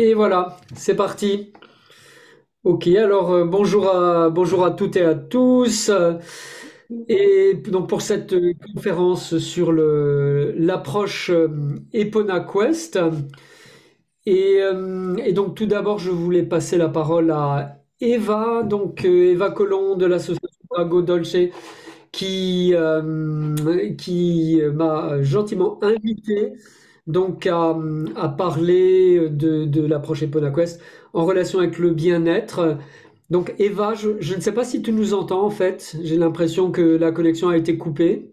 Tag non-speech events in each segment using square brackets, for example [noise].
Et voilà, c'est parti. Ok, alors euh, bonjour à, bonjour à toutes et à tous. Et donc pour cette conférence sur l'approche euh, Epona Quest. Et, euh, donc tout d'abord, je voulais passer la parole à Eva, donc euh, Eva Colomb de l'association Drago Dolce, qui, euh, qui m'a gentiment invité donc à, à parler de, de l'approche Epona Quest en relation avec le bien-être. Donc Eva, je, je ne sais pas si tu nous entends en fait. J'ai l'impression que la connexion a été coupée.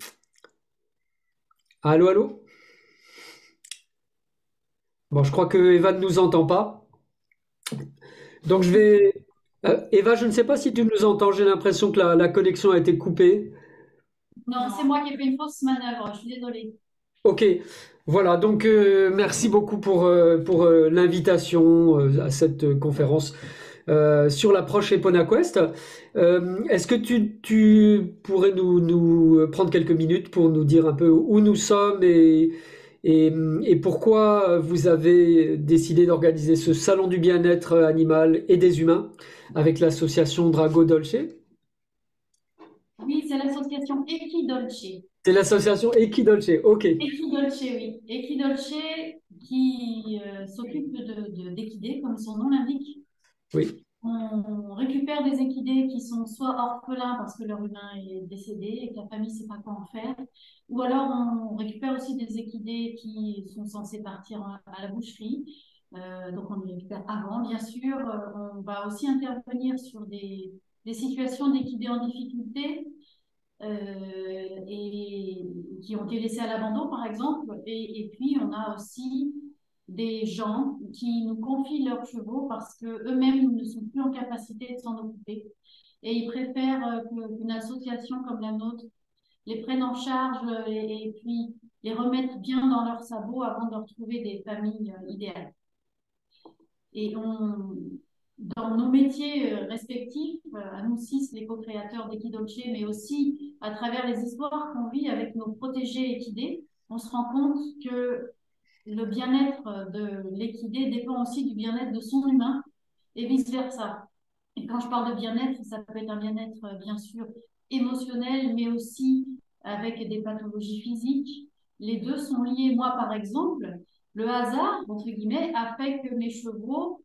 Allô, allô? Bon, je crois que Eva ne nous entend pas. Donc je vais... Euh, Eva, je ne sais pas si tu nous entends. J'ai l'impression que la, la connexion a été coupée. Non, c'est moi qui ai fait une fausse manœuvre, je suis désolée. Ok, voilà, donc euh, merci beaucoup pour, euh, pour euh, l'invitation à cette conférence sur l'approche EponaQuest. Est-ce que tu, tu pourrais nous, nous prendre quelques minutes pour nous dire un peu où nous sommes et, et pourquoi vous avez décidé d'organiser ce salon du bien-être animal et des humains avec l'association Drago Dolce? Oui, c'est l'association Equidolce. C'est l'association Equidolce, ok. Equidolce, oui. Equidolce qui euh, s'occupe de, de- d'équidés, comme son nom l'indique. Oui, On récupère des équidés qui sont soit orphelins parce que leur humain est décédé et que la famille ne sait pas quoi en faire, ou alors on récupère aussi des équidés qui sont censés partir à à la boucherie. Euh, donc on les récupère avant, bien sûr. Euh, on va aussi intervenir sur des, des situations d'équidés en difficulté euh, et qui ont été laissés à l'abandon, par exemple. Et, puis, on a aussi des gens qui nous confient leurs chevaux parce que eux-mêmes ne sont plus en capacité de s'en occuper. Et ils préfèrent euh, qu'une association comme la nôtre les prenne en charge euh, et, puis les remette bien dans leurs sabots avant de retrouver des familles idéales. Et on, dans nos métiers euh, respectifs, euh, à nous six, les co-créateurs d'Equidolce, mais aussi à travers les histoires qu'on vit avec nos protégés équidés, on se rend compte que le bien-être de l'équidé dépend aussi du bien-être de son humain et vice-versa. Et quand je parle de bien-être, ça peut être un bien-être, euh, bien sûr, émotionnel, mais aussi avec des pathologies physiques. Les deux sont liés. Moi, par exemple, le hasard, entre guillemets, a fait que mes chevaux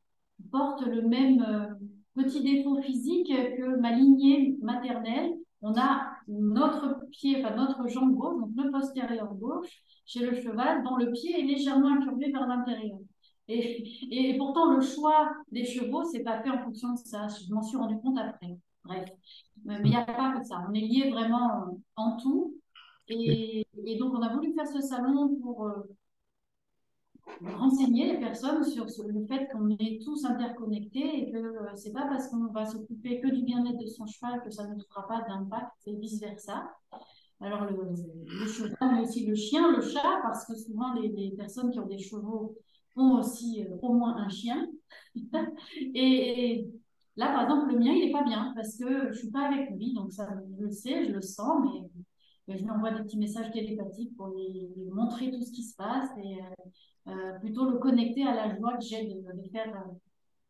portent le même euh, petit défaut physique que ma lignée maternelle. On a notre pied, enfin notre jambe gauche, donc le postérieur gauche, chez le cheval, dont le pied est légèrement incurvé vers l'intérieur. Et, et pourtant, le choix des chevaux, c'est pas fait en fonction de ça. Je m'en suis rendu compte après. Bref. Mais il n'y a pas que ça. On est liés vraiment en tout. Et, et donc, on a voulu faire ce salon pour euh, renseigner les personnes sur le fait qu'on est tous interconnectés et que euh, c'est pas parce qu'on va s'occuper que du bien-être de son cheval que ça ne fera pas d'impact et vice-versa. Alors, le, cheval, mais aussi le chien, le chat, parce que souvent les, personnes qui ont des chevaux ont aussi euh, au moins un chien. [laughs] Et, et là, par exemple, le mien, il n'est pas bien parce que je suis pas avec lui, donc ça, je le sais, je le sens, mais, je lui envoie des petits messages télépathiques pour lui, montrer tout ce qui se passe et euh, euh, plutôt le connecter à la joie que j'ai de, faire euh,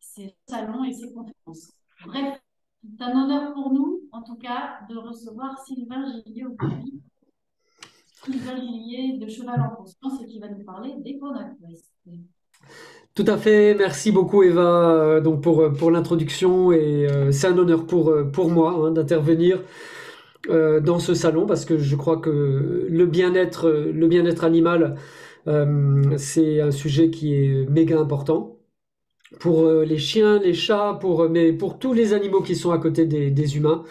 ces salons et ces conférences. Bref, c'est un honneur pour nous, en tout cas, de recevoir Sylvain Gillier aujourd'hui. Sylvain Gillier de Cheval en Conscience et qui va nous parler d'Econacquest. tout à fait. Merci beaucoup Eva donc pour, pour l'introduction et c'est un honneur pour, pour moi hein, d'intervenir euh, dans ce salon parce que je crois que le bien-être le bien-être animal euh, c'est un sujet qui est méga important pour euh, les chiens, les chats, pour, mais pour tous les animaux qui sont à côté des, des humains.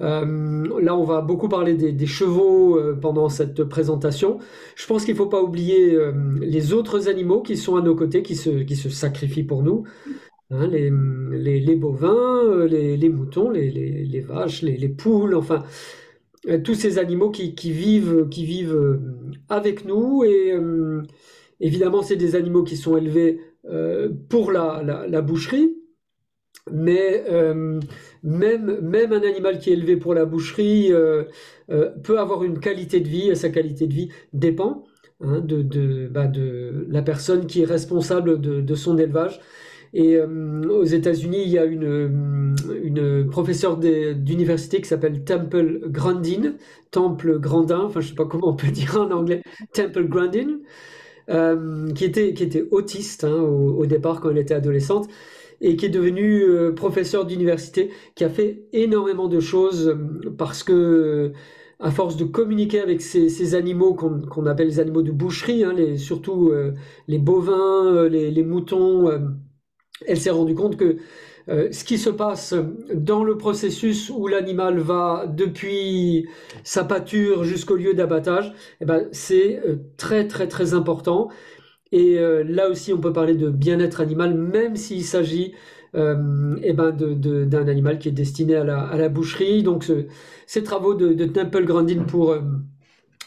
Euh, là, on va beaucoup parler des, des chevaux euh, pendant cette présentation. Je pense qu'il faut pas oublier euh, les autres animaux qui sont à nos côtés, qui se, qui se sacrifient pour nous. Hein, les, bovins, euh, les, moutons, les, vaches, les, les poules, enfin, euh, tous ces animaux qui, vivent, euh, avec nous. Et évidemment, c'est des animaux qui sont élevés pour la, boucherie. Mais même, un animal qui est élevé pour la boucherie peut avoir une qualité de vie et sa qualité de vie dépend hein, bah, de, la personne qui est responsable de son élevage. Et euh, aux États-Unis, il y a une, une professeure d'université qui s'appelle Temple Grandin, Temple Grandin, enfin je sais pas comment on peut [laughs] dire en anglais, Temple Grandin, euh, qui, était, autiste hein, au, départ quand elle était adolescente et qui est devenue euh, professeure d'université, qui a fait énormément de choses euh, parce que à force de communiquer avec ces, animaux qu'on appelle les animaux de boucherie, hein, surtout euh, les bovins, les moutons, elle s'est rendue compte que euh, ce qui se passe dans le processus où l'animal va depuis sa pâture jusqu'au lieu d'abattage, eh ben, c'est euh, très très très important. Et euh, là aussi, on peut parler de bien-être animal, même s'il s'agit eh ben d'un animal qui est destiné à la, à la boucherie. Donc, ce, ces travaux de, de Temple Grandin pour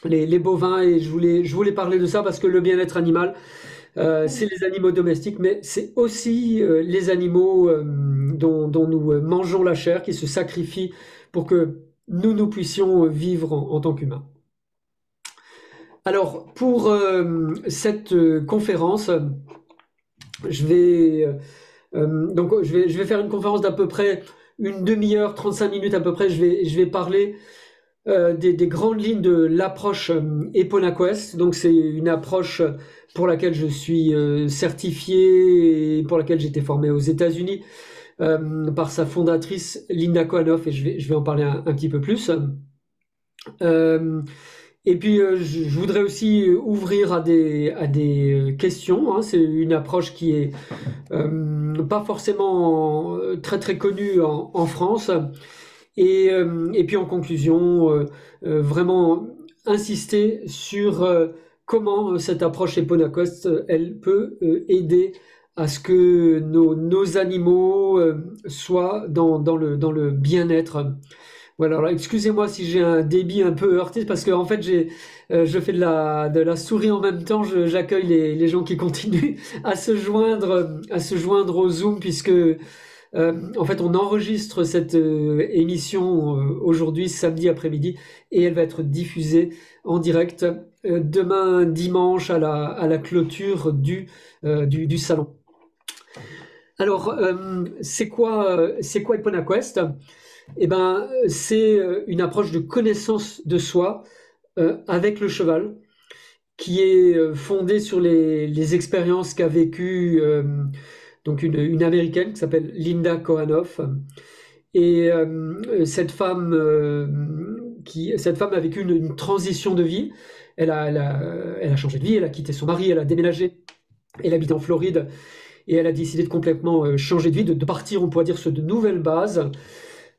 les, les, bovins, et je voulais, je voulais parler de ça parce que le bien-être animal, euh, c'est les animaux domestiques, mais c'est aussi euh, les animaux euh, dont, nous mangeons la chair qui se sacrifient pour que nous, nous puissions vivre en, tant qu'humains. Alors, pour cette conférence, je vais, faire une conférence d'à peu près une demi-heure, 35 minutes à peu près. Je vais parler euh, des, des, grandes lignes de l'approche euh, EponaQuest. Donc c'est une approche pour laquelle je suis euh, certifié et pour laquelle j'ai été formé aux États-Unis euh, par sa fondatrice Linda Kohanoff et je vais, je vais en parler un, petit peu plus. Euh, et puis je, je, voudrais aussi ouvrir à des, à des questions. Hein. C'est une approche qui est pas forcément très très connue en, en France. Et, euh, et puis en conclusion, euh, euh, vraiment insister sur comment cette approche Eponacost, elle peut aider à ce que nos, nos animaux soient dans, dans le, dans le bien-être. Voilà, excusez-moi si j'ai un débit un peu heurté, parce que en fait j'ai, euh, je fais de la, de la souris en même temps, j'accueille les, les gens qui [laughs] continuent à se joindre, à se joindre au Zoom, puisque euh, en fait, on enregistre cette euh, émission euh, aujourd'hui, samedi après-midi, et elle va être diffusée en direct demain dimanche à la, clôture du, salon. Alors, c'est quoi, c'est quoi EponaQuest Eh ben, c'est une approche de connaissance de soi avec le cheval qui est fondée sur les, les expériences qu'a vécues donc une, américaine qui s'appelle Linda Kohanoff. Et euh, cette femme, euh, qui, cette femme a vécu une, transition de vie. Elle a, elle, a, elle a, changé de vie, elle a quitté son mari, elle a déménagé, elle habite en Floride et elle a décidé de complètement euh, changer de vie, de, de partir, on pourrait dire, sur de nouvelles bases.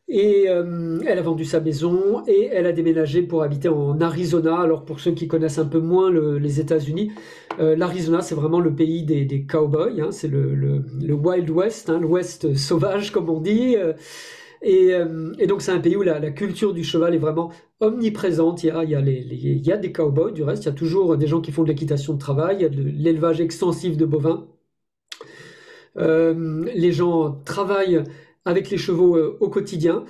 Et euh, elle a vendu sa maison et elle a déménagé pour habiter en Arizona. Alors pour ceux qui connaissent un peu moins le, les États-Unis, euh, l'Arizona c'est vraiment le pays des, des cowboys. Hein, c'est le, Wild West, hein, l'Ouest sauvage comme on dit. Euh, et, donc c'est un pays où la, culture du cheval est vraiment omniprésente. Il y a, il y a, des cowboys du reste. Il y a toujours des gens qui font de l'équitation de travail. Il y a de l'élevage extensif de bovins. Les gens travaillent avec les chevaux euh, au quotidien.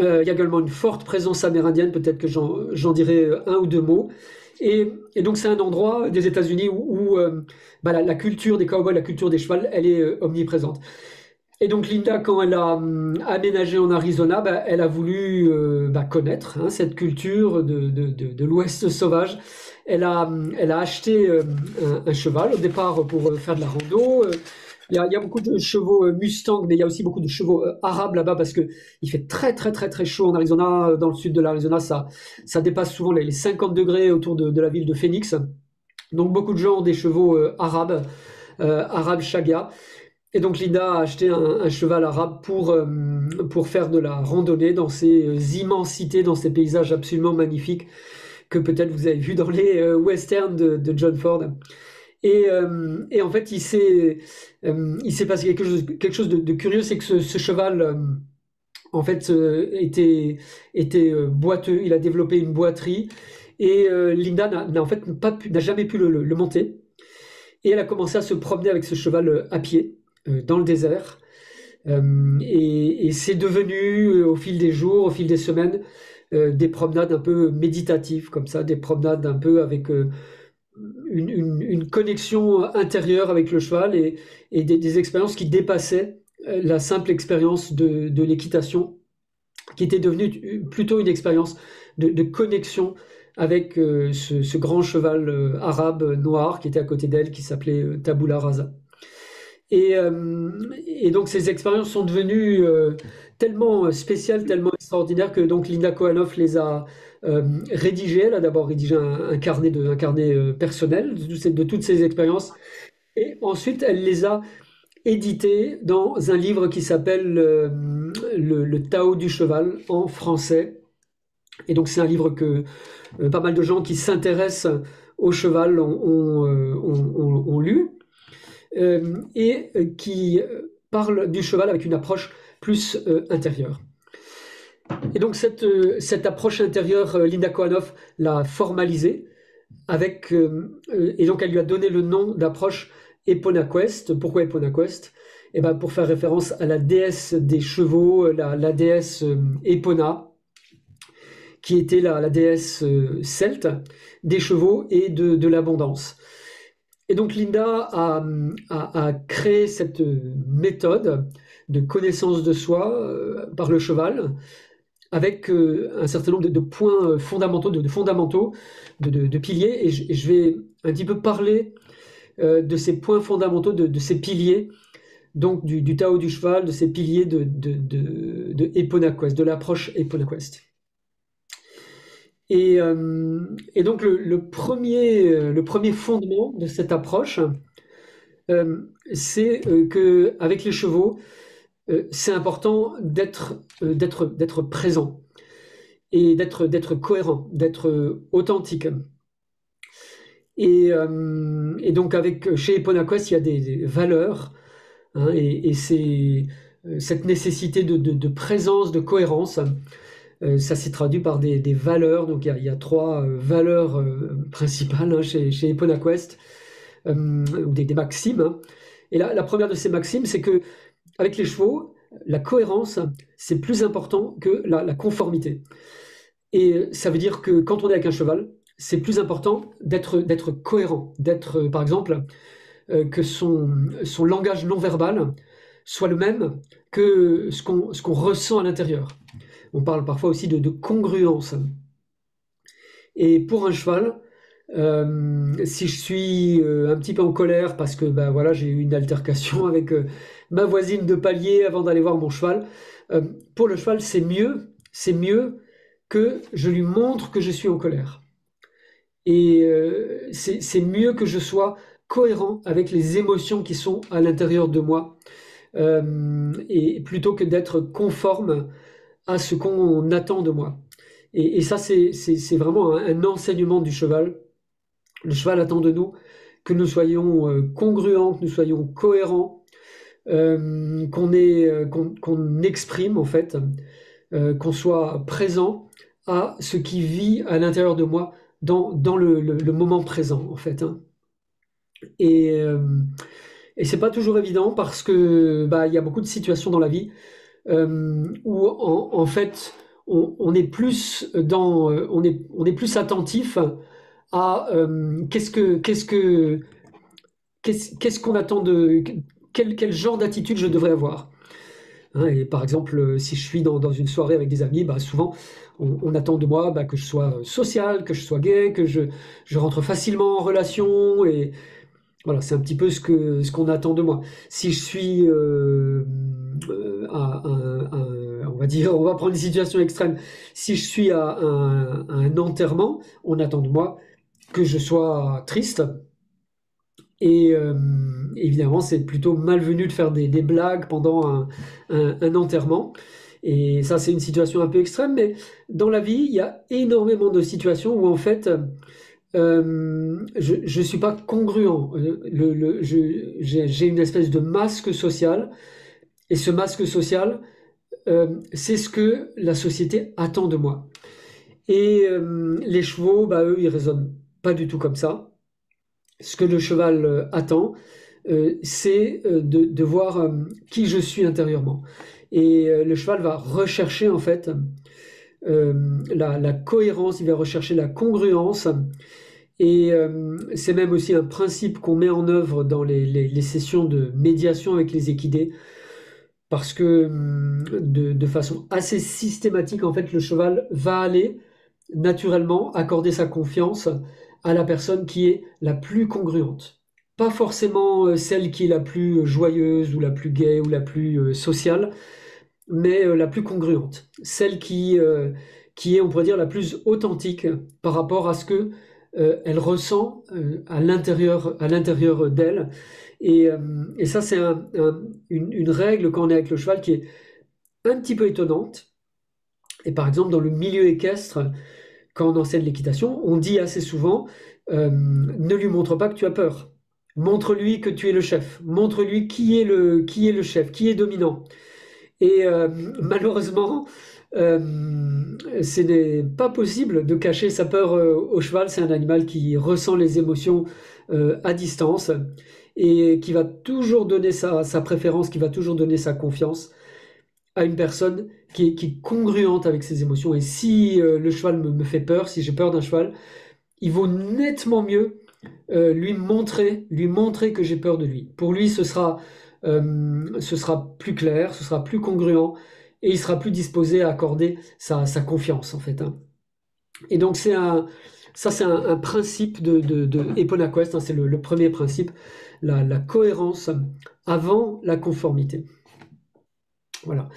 Euh, il y a également une forte présence amérindienne, peut-être que j'en dirai euh, un ou deux mots. Et, donc c'est un endroit des États-Unis où, bah, la, culture des cowboys, la culture des chevaux, elle est omniprésente. Et donc Linda, quand elle a euh, aménagé en Arizona, bah, elle a voulu bah, connaître hein, cette culture de, l'Ouest sauvage. Elle a, a acheté un, cheval au départ pour faire de la rando. Il y, a, beaucoup de chevaux euh, Mustang, mais il y a aussi beaucoup de chevaux euh, arabes là-bas parce que il fait très très très très chaud en Arizona. Euh, dans le sud de l'Arizona, ça, ça dépasse souvent les, 50 degrés autour de, la ville de Phoenix. Donc beaucoup de gens ont des chevaux arabes, arabes chaga. Et donc Linda a acheté un, cheval arabe pour, pour faire de la randonnée dans ces immensités, dans ces paysages absolument magnifiques que peut-être vous avez vu dans les westerns de John Ford. Et, euh, et, en fait, il s'est, euh, passé quelque chose, de, curieux, c'est que ce, cheval, euh, en fait, était, boiteux. Il a développé une boiterie. Et Linda n'a en fait pas n'a jamais pu le, monter. Et elle a commencé à se promener avec ce cheval à pied dans le désert. et c'est devenu, au fil des jours, au fil des semaines, des promenades un peu méditatives, comme ça, des promenades un peu avec une, connexion intérieure avec le cheval et, des, expériences qui dépassaient la simple expérience de, l'équitation, qui était devenue plutôt une expérience de, connexion avec ce, grand cheval arabe noir qui était à côté d'elle, qui s'appelait Tabula Rasa. Et, et, donc ces expériences sont devenues tellement spéciales, tellement extraordinaires que donc Linda Kohanov les a euh. Elle a d'abord rédigé un, carnet, de, un carnet euh, personnel de, toutes ces expériences. Et ensuite, elle les a éditées dans un livre qui s'appelle euh, le, Tao du cheval en français. Et donc, c'est un livre que pas mal de gens qui s'intéressent au cheval ont, lu. et qui parle du cheval avec une approche plus intérieure. Et donc cette, euh, approche intérieure, euh, Linda Kohanov l'a formalisée avec, euh, et donc elle lui a donné le nom d'approche Eponaquest. Pourquoi Eponaquest? Eh ben, Pour faire référence à la déesse des chevaux, la, déesse Epona, qui était la, déesse celte des chevaux et de, l'abondance. Et donc Linda a, a, créé cette méthode de connaissance de soi par le cheval, avec euh, un certain nombre de, points euh, fondamentaux, de, fondamentaux, de, piliers, et je, vais un petit peu parler euh, de ces points fondamentaux, de, ces piliers, donc du, Tao du cheval, de ces piliers de, de, de l'approche Eponaquest. Et, donc le, premier, le premier fondement de cette approche, c'est qu'avec les chevaux, euh, c'est important d'être euh, d'être présent et d'être cohérent, d'être euh, authentique. Et, donc avec chez Eponaquest, il y a des, valeurs hein, et, c'est cette nécessité de, présence, de cohérence. ça s'est traduit par des, valeurs. Donc il y a, trois valeurs principales hein, chez, chez Eponaquest, des, des, maximes. Hein. Et la première de ces maximes, c'est que avec les chevaux, la cohérence, c'est plus important que la, conformité. Et ça veut dire que quand on est avec un cheval, c'est plus important d'être, cohérent, d'être, par exemple, euh, que son, langage non verbal soit le même que ce qu'on ressent à l'intérieur. On parle parfois aussi de, congruence. Et pour un cheval, euh, si je suis euh, un petit peu en colère parce que ben voilà j'ai eu une altercation [laughs] avec ma voisine de palier avant d'aller voir mon cheval. Euh, pour le cheval, c'est mieux, c'est mieux que je lui montre que je suis en colère. Et euh, c'est mieux que je sois cohérent avec les émotions qui sont à l'intérieur de moi, euh, et plutôt que d'être conforme à ce qu'on attend de moi. Et, ça, c'est vraiment un, enseignement du cheval. Le cheval attend de nous que nous soyons congruents, que nous soyons cohérents euh, qu'on euh, qu'on exprime en fait, euh, qu'on soit présent à ce qui vit à l'intérieur de moi dans, le, moment présent en fait. Hein. Et, et c'est pas toujours évident parce que bah, il y a beaucoup de situations dans la vie où en, fait on est plus attentif à qu'est-ce que qu'est-ce que qu'est-ce qu'on attend de quel, genre d'attitude je devrais avoir? Hein, et par exemple, euh, si je suis dans, une soirée avec des amis, bah, souvent on, attend de moi bah, que je sois social, que je sois gay, que je, rentre facilement en relation. Et voilà, c'est un petit peu ce que ce qu'on attend de moi. Si je suis euh, euh, à un, on va dire, on va prendre une situation extrême. Si je suis à un, à un enterrement, on attend de moi que je sois triste, et euh, évidemment, c'est plutôt malvenu de faire des, blagues pendant un, enterrement. Et ça, c'est une situation un peu extrême, mais dans la vie, il y a énormément de situations où en fait, euh, je ne suis pas congruent. Le, j'ai une espèce de masque social, et ce masque social, euh, c'est ce que la société attend de moi. Et les chevaux, bah, eux, ils raisonnent pas du tout comme ça. Ce que le cheval euh, attend, euh, c'est euh, de, voir qui je suis intérieurement. Et le cheval va rechercher en fait la, cohérence, il va rechercher la congruence, Et c'est même aussi un principe qu'on met en œuvre dans les, sessions de médiation avec les équidés, parce que de, de, façon assez systématique, en fait, le cheval va aller naturellement accorder sa confiance à la personne qui est la plus congruente. Pas forcément euh, celle qui est la plus joyeuse ou la plus gaie ou la plus euh, sociale, mais euh, la plus congruente. Celle qui, qui est, on pourrait dire, la plus authentique par rapport à ce que elle ressent à l'intérieur à l'intérieur d'elle. Et, ça, c'est une, une, règle quand on est avec le cheval qui est un petit peu étonnante. Et par exemple, dans le milieu équestre, quand on enseigne l'équitation, on dit assez souvent euh, ne lui montre pas que tu as peur. Montre-lui que tu es le chef. Montre-lui qui est le qui est le chef, qui est dominant. Et euh, malheureusement, euh, ce n'est pas possible de cacher sa peur au cheval. C'est un animal qui ressent les émotions à distance et qui va toujours donner sa, sa préférence, qui va toujours donner sa confiance à une personne qui est, congruente avec ses émotions. Et si euh, le cheval me, fait peur, si j'ai peur d'un cheval, il vaut nettement mieux euh, lui montrer, lui montrer que j'ai peur de lui. Pour lui, ce sera, euh, ce sera plus clair, ce sera plus congruent, et il sera plus disposé à accorder sa, confiance en fait. Hein. Et donc c'est un, ça c'est un, principe de, de, de hein, c'est le, premier principe, la cohérence avant la conformité. Voilà.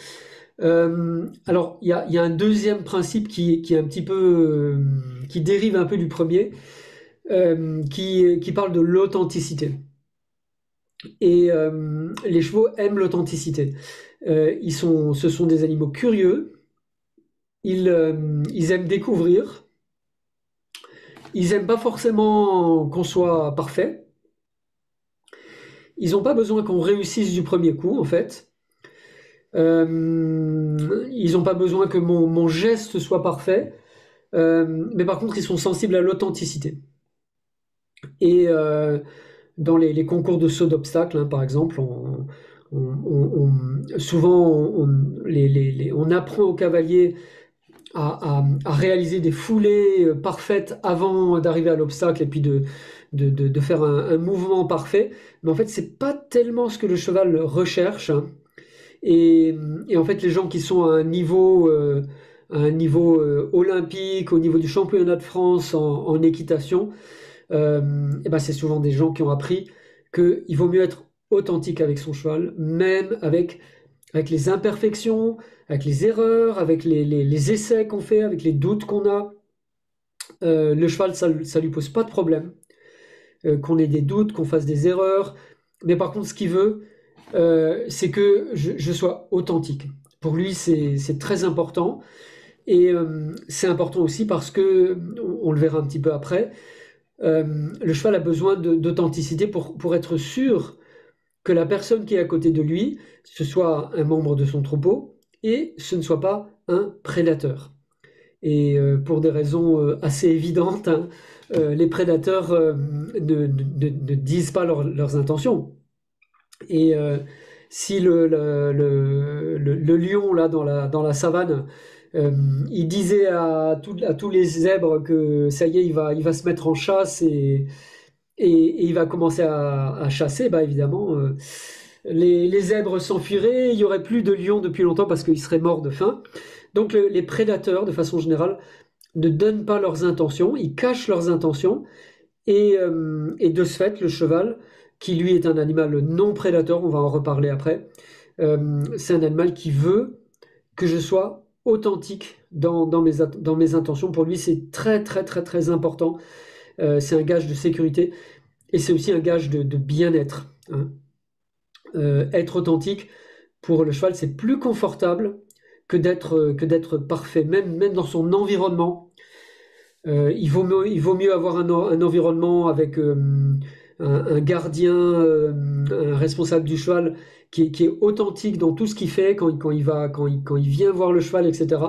Euh, alors, il y a, un deuxième principe qui, est un petit peu, euh, qui dérive un peu du premier, euh, qui, parle de l'authenticité. Et les chevaux aiment l'authenticité. ils sont, ce sont des animaux curieux. Ils, ils aiment découvrir. Ils n'aiment pas forcément qu'on soit parfait. Ils n'ont pas besoin qu'on réussisse du premier coup, en fait. Euh, ils n'ont pas besoin que mon, geste soit parfait, euh, mais par contre, ils sont sensibles à l'authenticité. Et euh, dans les, concours de saut d'obstacles, hein, par exemple, souvent on, apprend aux cavaliers à, réaliser des foulées parfaites avant d'arriver à l'obstacle et puis de, de, faire un, mouvement parfait. Mais en fait, c'est pas tellement ce que le cheval recherche. Hein. Et, en fait, les gens qui sont à un niveau, euh, un niveau euh, olympique, au niveau du championnat de France en, équitation, euh, eh ben c'est souvent des gens qui ont appris qu'il vaut mieux être authentique avec son cheval, même avec, avec les imperfections, avec les erreurs, avec les, les, essais qu'on fait, avec les doutes qu'on a. le cheval, ça ne lui pose pas de problème. qu'on ait des doutes, qu'on fasse des erreurs. Mais par contre, ce qu'il veut, euh, c'est que je, sois authentique. Pour lui, c'est très important. Et euh, c'est important aussi parce que, on, le verra un petit peu après, euh, le cheval a besoin d'authenticité pour, être sûr que la personne qui est à côté de lui, ce soit un membre de son troupeau et ce ne soit pas un prédateur. Et pour des raisons assez évidentes, hein, les prédateurs ne, disent pas leurs intentions. Et euh, si le, lion, là, dans la, savane, euh, il disait à, tous les zèbres que ça y est, il va, il va se mettre en chasse et, il va commencer à, chasser, bah évidemment, euh, les, les, zèbres s'enfuiraient, il n'y aurait plus de lions depuis longtemps parce qu'ils seraient morts de faim. Donc les prédateurs, de façon générale, ne donnent pas leurs intentions, ils cachent leurs intentions, et, et de ce fait, le cheval qui lui est un animal non prédateur, on va en reparler après. Euh, c'est un animal qui veut que je sois authentique dans, mes, intentions. Pour lui, c'est très très très très important. Euh, c'est un gage de sécurité et c'est aussi un gage de, bien-être. Hein. Euh, être authentique, pour le cheval, c'est plus confortable que d'être que d'être parfait, même, même dans son environnement. il, vaut mieux, il vaut mieux avoir un environnement avec un, gardien, euh, un responsable du cheval qui est, authentique dans tout ce qu'il fait quand, il va, quand il, vient voir le cheval, etc.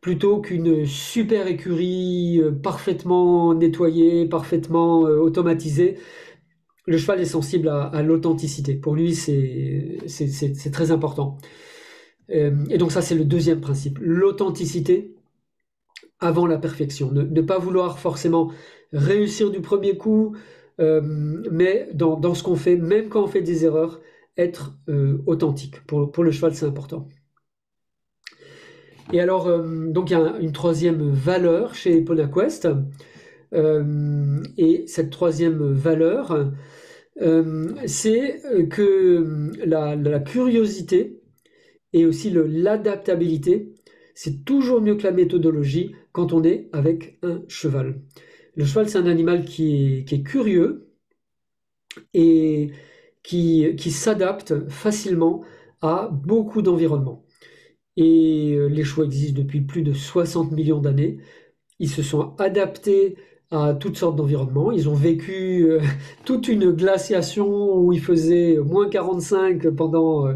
Plutôt qu'une super écurie euh, parfaitement nettoyée, parfaitement euh, automatisée. Le cheval est sensible à, l'authenticité. Pour lui, c'est très important. et donc ça, c'est le deuxième principe. L'authenticité avant la perfection. Ne, pas vouloir forcément réussir du premier coup, mais dans, ce qu'on fait, même quand on fait des erreurs, être authentique. Pour, pour, le cheval, c'est important. Et alors, donc il y a une troisième valeur chez PonaQuest. et cette troisième valeur, c'est que la, curiosité et aussi l'adaptabilité, c'est toujours mieux que la méthodologie quand on est avec un cheval. Le cheval, c'est un animal qui est, curieux et qui, s'adapte facilement à beaucoup d'environnements. Et euh, les chevaux existent depuis plus de 60 millions d'années. Ils se sont adaptés à toutes sortes d'environnements. Ils ont vécu euh, [laughs] toute une glaciation où il faisait moins 45 pendant euh,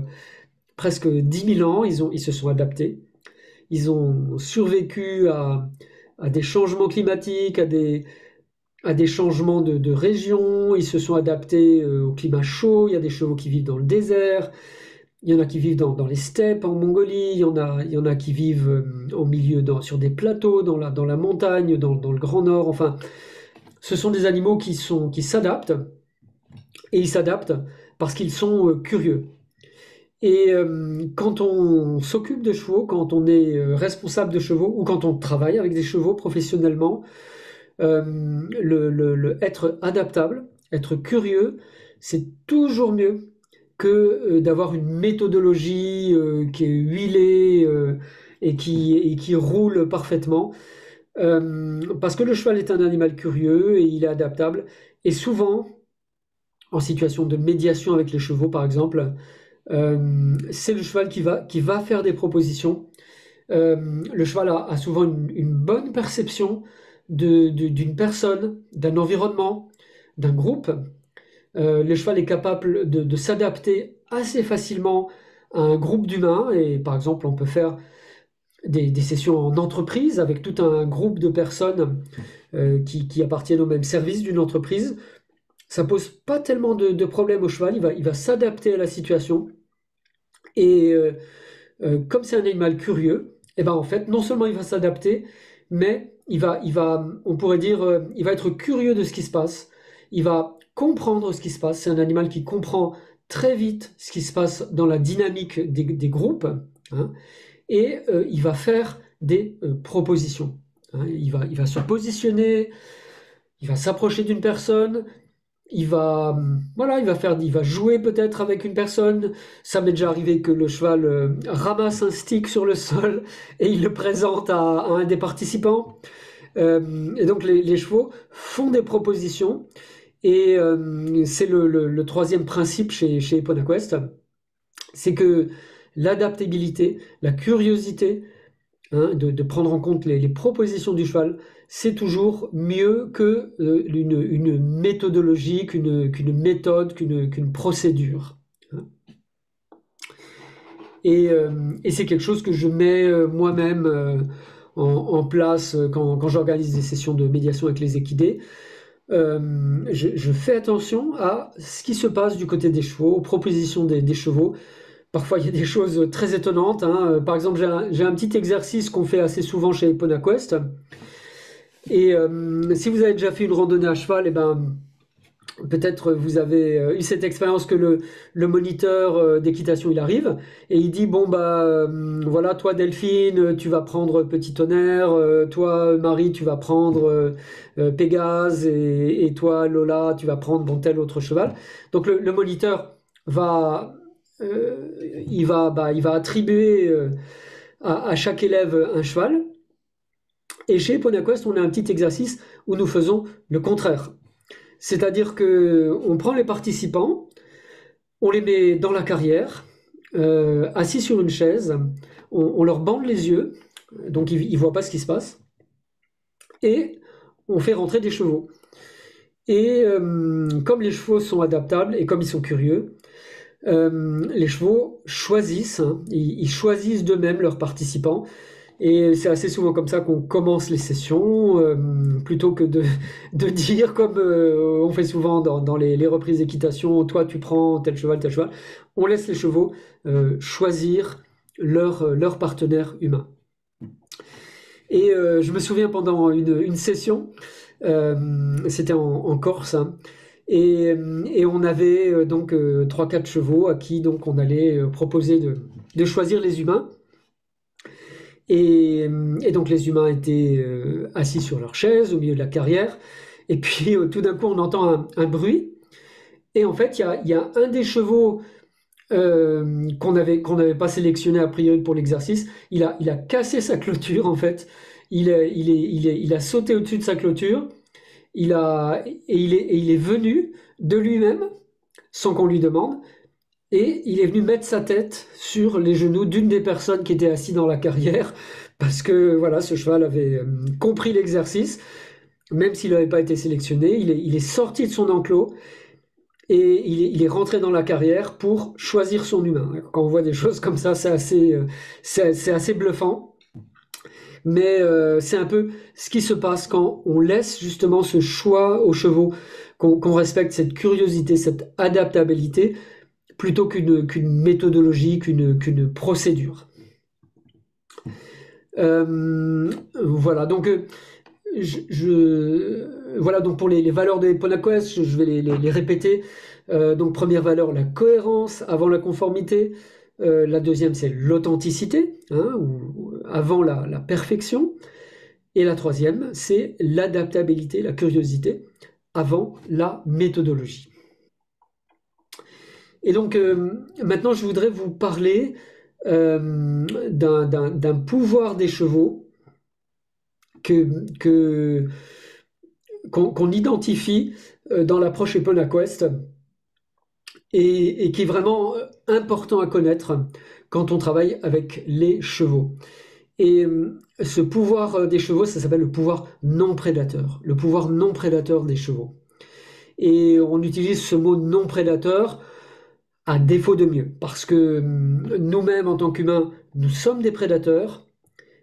presque 10 000 ans. Ils se sont adaptés. Ils ont survécu à, des changements climatiques, à des, à changements de, de région. Ils se sont adaptés euh, au climat chaud. Il y a des chevaux qui vivent dans le désert. Il y en a qui vivent dans, les steppes en Mongolie, il y en a, a qui vivent euh, au milieu sur des plateaux, dans la, dans montagne, dans, le Grand Nord. Enfin, ce sont des animaux qui sont qui s'adaptent et ils s'adaptent parce qu'ils sont euh, curieux. Et euh, quand on s'occupe de chevaux, quand on est responsable de chevaux ou quand on travaille avec des chevaux professionnellement, le, être adaptable, être curieux, c'est toujours mieux que euh, d'avoir une méthodologie euh, qui est huilée euh, et, qui roule parfaitement. parce que le cheval est un animal curieux et il est adaptable. Et souvent, en situation de médiation avec les chevaux, par exemple, c'est le cheval qui va, qui va faire des propositions. le cheval a, souvent une, bonne perception d'une personne, d'un environnement, d'un groupe. Euh, le cheval est capable de, s'adapter assez facilement à un groupe d'humains. Et par exemple, on peut faire des, sessions en entreprise avec tout un groupe de personnes euh, qui, appartiennent au même service d'une entreprise. Ça pose pas tellement de, problèmes au cheval. Il va, s'adapter à la situation. Et euh, comme c'est un animal curieux, et eh ben en fait, non seulement il va s'adapter, mais il va, il va, on pourrait dire, il va être curieux de ce qui se passe. Il va comprendre ce qui se passe. C'est un animal qui comprend très vite ce qui se passe dans la dynamique des, groupes hein, et euh, il va faire des euh, propositions. Hein. il, va, il va se positionner, il va s'approcher d'une personne, il va, voilà, il va faire, il va jouer peut-être avec une personne. Ça m'est déjà arrivé que le cheval euh, ramasse un stick sur le sol [laughs] et il le présente à, un des participants. et donc les, chevaux font des propositions et euh, c'est le, troisième principe chez, chez c'est que l'adaptabilité, la curiosité, hein, de, prendre en compte les, propositions du cheval, c'est toujours mieux que euh, une, méthodologie, qu'une méthode, qu'une procédure. Hein. Euh, et, c'est quelque chose que je mets moi-même en, place quand, j'organise des sessions de médiation avec les équidés. Euh, je, fais attention à ce qui se passe du côté des chevaux, aux propositions des, chevaux. Parfois, il y a des choses très étonnantes. Hein. Par exemple, j'ai un, petit exercice qu'on fait assez souvent chez EponaQuest. Et euh, si vous avez déjà fait une randonnée à cheval, et eh ben, Peut-être vous avez euh, eu cette expérience que le, moniteur euh, d'équitation il arrive et il dit bon bah voilà toi Delphine tu vas prendre Petit Tonnerre, toi Marie tu vas prendre Pégase et, toi Lola tu vas prendre bon tel autre cheval. Donc le, moniteur va bah, attribuer à, chaque élève un cheval. Et chez Ponaquest on a un petit exercice où nous faisons le contraire. C'est-à-dire que on prend les participants, on les met dans la carrière, euh, assis sur une chaise, on, leur bande les yeux, donc ils ne voient pas ce qui se passe, et on fait rentrer des chevaux. Et euh, comme les chevaux sont adaptables et comme ils sont curieux, euh, les chevaux choisissent, hein, ils, choisissent d'eux-mêmes leurs participants et c'est assez souvent comme ça qu'on commence les sessions, euh, plutôt que de, [laughs] de dire, comme euh, on fait souvent dans, dans les, reprises d'équitation, toi tu prends tel cheval, tel cheval. On laisse les chevaux euh, choisir leur, leur partenaire humain. Et je me souviens pendant une, une session, C'était en, Corse. Hein. Et, on avait donc trois, quatre chevaux à qui donc on allait proposer de, choisir les humains. Et, donc les humains étaient assis sur leur chaise au milieu de la carrière. Et puis [laughs] tout d'un coup on entend un, bruit. Et en fait il y a, un des chevaux euh, qu'on n'avait pas sélectionné a priori pour l'exercice. Il a, cassé sa clôture en fait. Il, a sauté au-dessus de sa clôture. Et, il est venu de lui-même, sans qu'on lui demande, et il est venu mettre sa tête sur les genoux d'une des personnes qui était assise dans la carrière, parce que voilà, ce cheval avait euh, compris l'exercice, même s'il n'avait pas été sélectionné. Il est, sorti de son enclos et il est, rentré dans la carrière pour choisir son humain. Quand on voit des choses comme ça, c'est assez, euh, c'est, assez bluffant. Mais euh, c'est un peu ce qui se passe quand on laisse justement ce choix aux chevaux, qu'on, respecte cette curiosité, cette adaptabilité, plutôt qu'une, méthodologie, qu'une, procédure. Euh, voilà, donc je, voilà donc pour les, valeurs des Ponaquest, je, vais les, répéter. Euh, donc première valeur, la cohérence avant la conformité. Euh, la deuxième, c'est l'authenticité, hein, avant la, perfection. Et la troisième, c'est l'adaptabilité, la curiosité, avant la méthodologie. Et donc euh, maintenant, je voudrais vous parler d'un pouvoir des chevaux que, qu'on, identifie euh, dans l'approche Eponaquest et, et qui est vraiment euh, important à connaître quand on travaille avec les chevaux. Et euh, ce pouvoir des chevaux, ça s'appelle le pouvoir non prédateur, le pouvoir non prédateur des chevaux. Et on utilise ce mot non prédateur à défaut de mieux, parce que nous-mêmes, en tant qu'humains, nous sommes des prédateurs,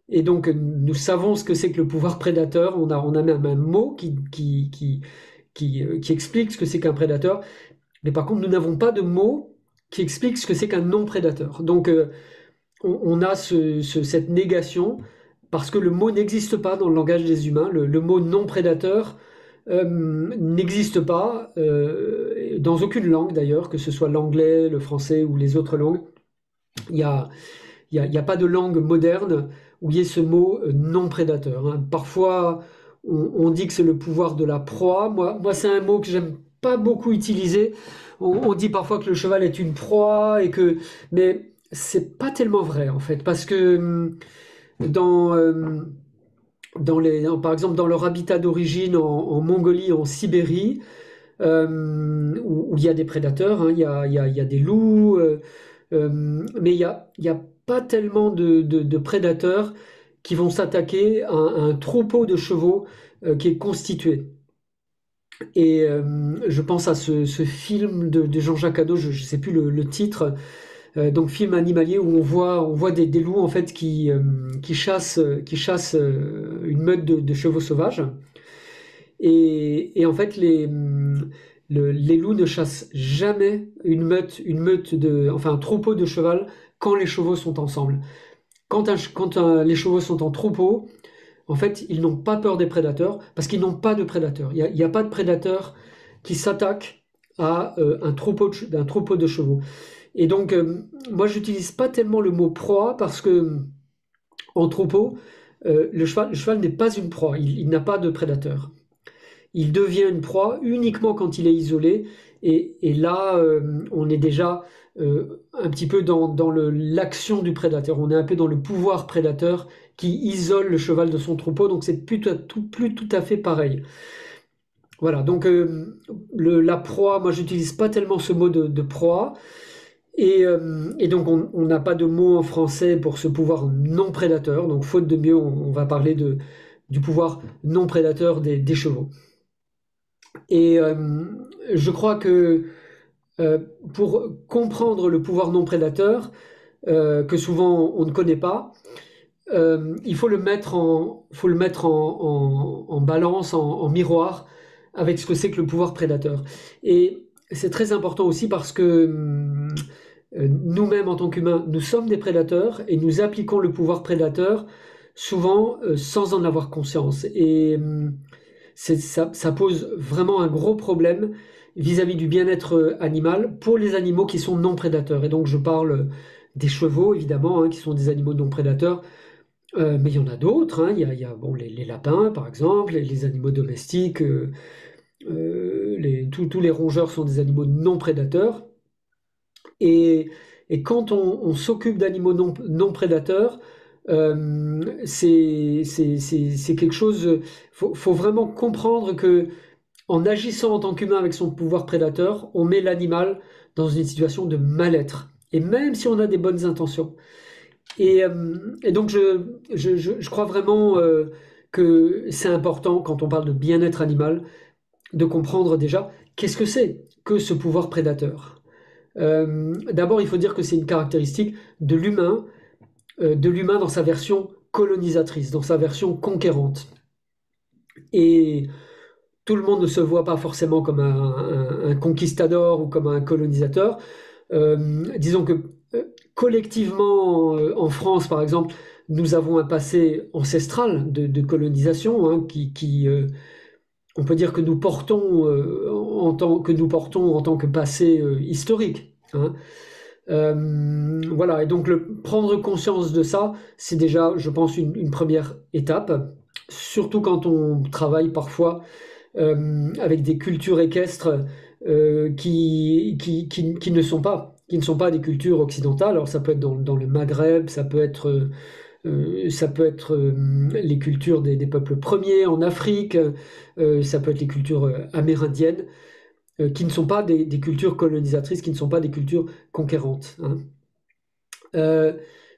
et donc, nous savons ce que c'est que le pouvoir prédateur. On a, on a même un mot qui, qui, qui, qui, euh, explique ce que c'est qu'un prédateur. Mais par contre, nous n'avons pas de mot qui explique ce que c'est qu'un non-prédateur. Donc, euh, on, a ce, cette négation parce que le mot n'existe pas dans le langage des humains. Le, mot non-prédateur n'existe pas dans aucune langue d'ailleurs, que ce soit l'anglais, le français ou les autres langues. Il n'y a, a, a, pas de langue moderne où il y ait ce mot euh, non prédateur. Hein. Parfois, on, dit que c'est le pouvoir de la proie. Moi, moi c'est un mot que j'aime pas beaucoup utiliser. On, dit parfois que le cheval est une proie et que, mais c'est pas tellement vrai en fait, parce que hum, dans euh, dans par exemple, dans leur habitat d'origine en, Mongolie, en Sibérie, euh, où, il y a des prédateurs, hein, il, y a, des loups, mais il y a, il y a pas tellement de, prédateurs qui vont s'attaquer à, un troupeau de chevaux euh, qui est constitué. Et euh, je pense à ce, film de, Jean-Jacques Hadot, je ne sais plus le, titre, euh, donc film animalier où on voit, on voit des, loups en fait qui, qui chassent, qui chassent une meute de, chevaux sauvages. Et, en fait, les, les loups ne chassent jamais une meute, une meute de, enfin un troupeau de cheval quand les chevaux sont ensemble. Quand, les chevaux sont en troupeau, en fait, ils n'ont pas peur des prédateurs parce qu'ils n'ont pas de prédateurs. Il n'y a, pas de prédateurs qui s'attaquent à euh, un, troupeau de, troupeau de chevaux. Et donc, euh, moi, j'utilise pas tellement le mot proie parce que en troupeau, euh, le cheval, cheval n'est pas une proie. Il, n'a pas de prédateur. Il devient une proie uniquement quand il est isolé. Et, là, on est déjà euh, un petit peu dans, dans l'action du prédateur. On est un peu dans le pouvoir prédateur qui isole le cheval de son troupeau, donc c'est plus, tout, plus tout à fait pareil. Voilà, donc euh, le, la proie, moi j'utilise pas tellement ce mot de, proie, et, euh, et, donc on n'a pas de mot en français pour ce pouvoir non prédateur, donc faute de mieux, on, va parler de, du pouvoir non prédateur des, chevaux. Et je crois que euh, pour comprendre le pouvoir non prédateur, euh, que souvent on ne connaît pas, euh, il faut le mettre en, faut le mettre en, balance, en, miroir avec ce que c'est que le pouvoir prédateur. Et c'est très important aussi parce que nous-mêmes, en tant qu'humains, nous sommes des prédateurs et nous appliquons le pouvoir prédateur souvent sans en avoir conscience. Et ça, ça, pose vraiment un gros problème vis-à-vis du bien-être animal pour les animaux qui sont non prédateurs. Et donc je parle des chevaux, évidemment, hein, qui sont des animaux non prédateurs, euh, mais il y en a d'autres. Hein. Il, y a, les, lapins, par exemple, les, animaux domestiques. Euh, tous les rongeurs sont des animaux non prédateurs. Et, quand on, s'occupe d'animaux non, prédateurs, euh, c'est quelque chose. Faut, faut vraiment comprendre que en agissant en tant qu'humain avec son pouvoir prédateur, on met l'animal dans une situation de mal-être. Et même si on a des bonnes intentions. Et, euh, donc je, crois vraiment euh, que c'est important quand on parle de bien-être animal de comprendre déjà qu'est-ce que c'est que ce pouvoir prédateur. Euh, d'abord, il faut dire que c'est une caractéristique de l'humain, de l'humain dans sa version colonisatrice, dans sa version conquérante. Et tout le monde ne se voit pas forcément comme un, conquistador ou comme un colonisateur. Euh, disons que euh, collectivement euh, en France, par exemple, nous avons un passé ancestral de, colonisation hein, qui, on peut dire que nous portons en tant que nous portons en tant que passé historique. Hein. voilà, et donc prendre conscience de ça, c'est déjà, je pense, une, première étape, surtout quand on travaille parfois avec des cultures équestres euh, qui, qui, qui, ne sont pas, qui ne sont pas des cultures occidentales. Alors ça peut être dans le Maghreb, ça peut être, euh, euh, ça peut être les cultures des, peuples premiers en Afrique, ça peut être les cultures amérindiennes, qui ne sont pas des, cultures colonisatrices, qui ne sont pas des cultures conquérantes. Hein.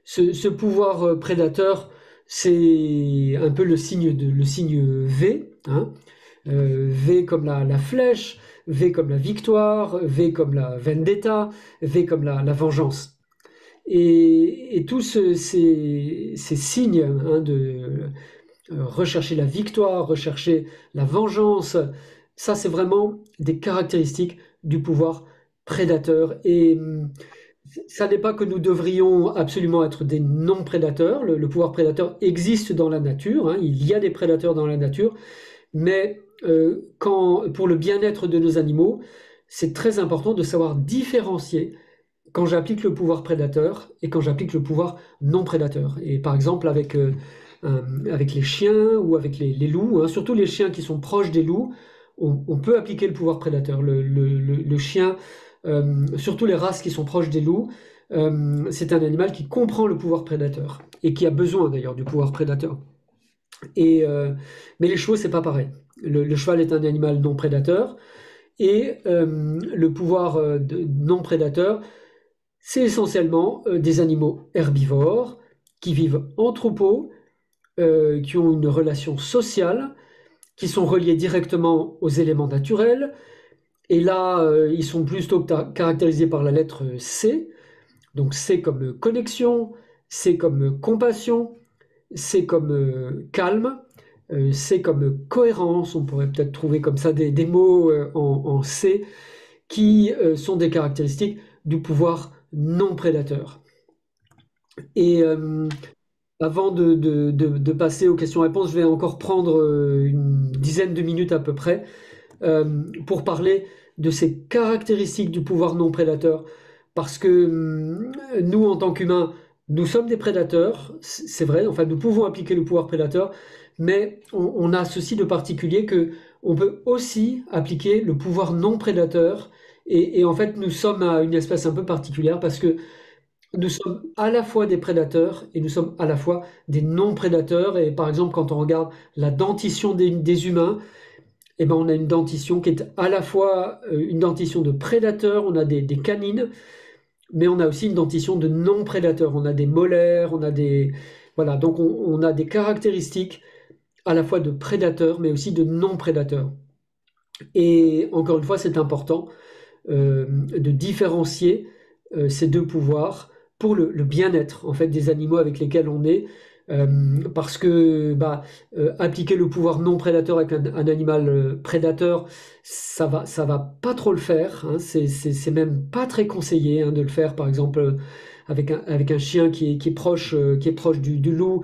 Ce, ce, pouvoir prédateur, c'est un peu le signe, de, le signe V. Hein. v comme la, la flèche, V comme la victoire, V comme la vendetta, V comme la, vengeance. Et, tous ces, signes hein, de euh, rechercher la victoire, rechercher la vengeance, ça c'est vraiment des caractéristiques du pouvoir prédateur. Et hum, ça n'est pas que nous devrions absolument être des non-prédateurs. Le, pouvoir prédateur existe dans la nature. Hein. il y a des prédateurs dans la nature. Mais euh, pour le bien-être de nos animaux, c'est très important de savoir différencier quand j'applique le pouvoir prédateur et quand j'applique le pouvoir non prédateur. Et par exemple, avec, euh, avec les chiens ou avec les, loups, hein, surtout les chiens qui sont proches des loups, on, peut appliquer le pouvoir prédateur. Le, chien, euh, surtout les races qui sont proches des loups, c'est un animal qui comprend le pouvoir prédateur et qui a besoin d'ailleurs du pouvoir prédateur. Et, mais les chevaux, c'est pas pareil le, cheval est un animal non prédateur. Et euh, le pouvoir euh, non prédateur, c'est essentiellement euh, des animaux herbivores qui vivent en troupeau, qui ont une relation sociale, qui sont reliés directement aux éléments naturels. Et là, ils sont plutôt caractérisés par la lettre C. Donc C comme connexion, C comme compassion, C comme calme, euh, C comme cohérence, on pourrait peut-être trouver comme ça des, mots euh, en, C, qui euh, sont des caractéristiques du pouvoir non prédateur. Et avant de, passer aux questions-réponses, je vais encore prendre une dizaine de minutes à peu près pour parler de ces caractéristiques du pouvoir non prédateur. Parce que nous, en tant qu'humains, nous sommes des prédateurs, c'est vrai, enfin nous pouvons appliquer le pouvoir prédateur, mais on, a ceci de particulier que on peut aussi appliquer le pouvoir non prédateur. Et, en fait, nous sommes à une espèce un peu particulière parce que nous sommes à la fois des prédateurs et nous sommes à la fois des non prédateurs. Et par exemple, quand on regarde la dentition des, humains, eh ben, on a une dentition qui est à la fois euh, une dentition de prédateur, on a des, canines, mais on a aussi une dentition de non prédateur. On a des molaires, on a des voilà, donc on a des caractéristiques à la fois de prédateurs, mais aussi de non-prédateurs. Et encore une fois, c'est important de différencier euh, ces deux pouvoirs pour le, bien-être en fait des animaux avec lesquels on est. Euh, parce que bah, appliquer le pouvoir non prédateur avec un, animal prédateur, ça va, ça va pas trop le faire. Hein. c'est même pas très conseillé hein, de le faire, par exemple avec un, avec un chien qui est, qui est proche, qui est proche du, du loup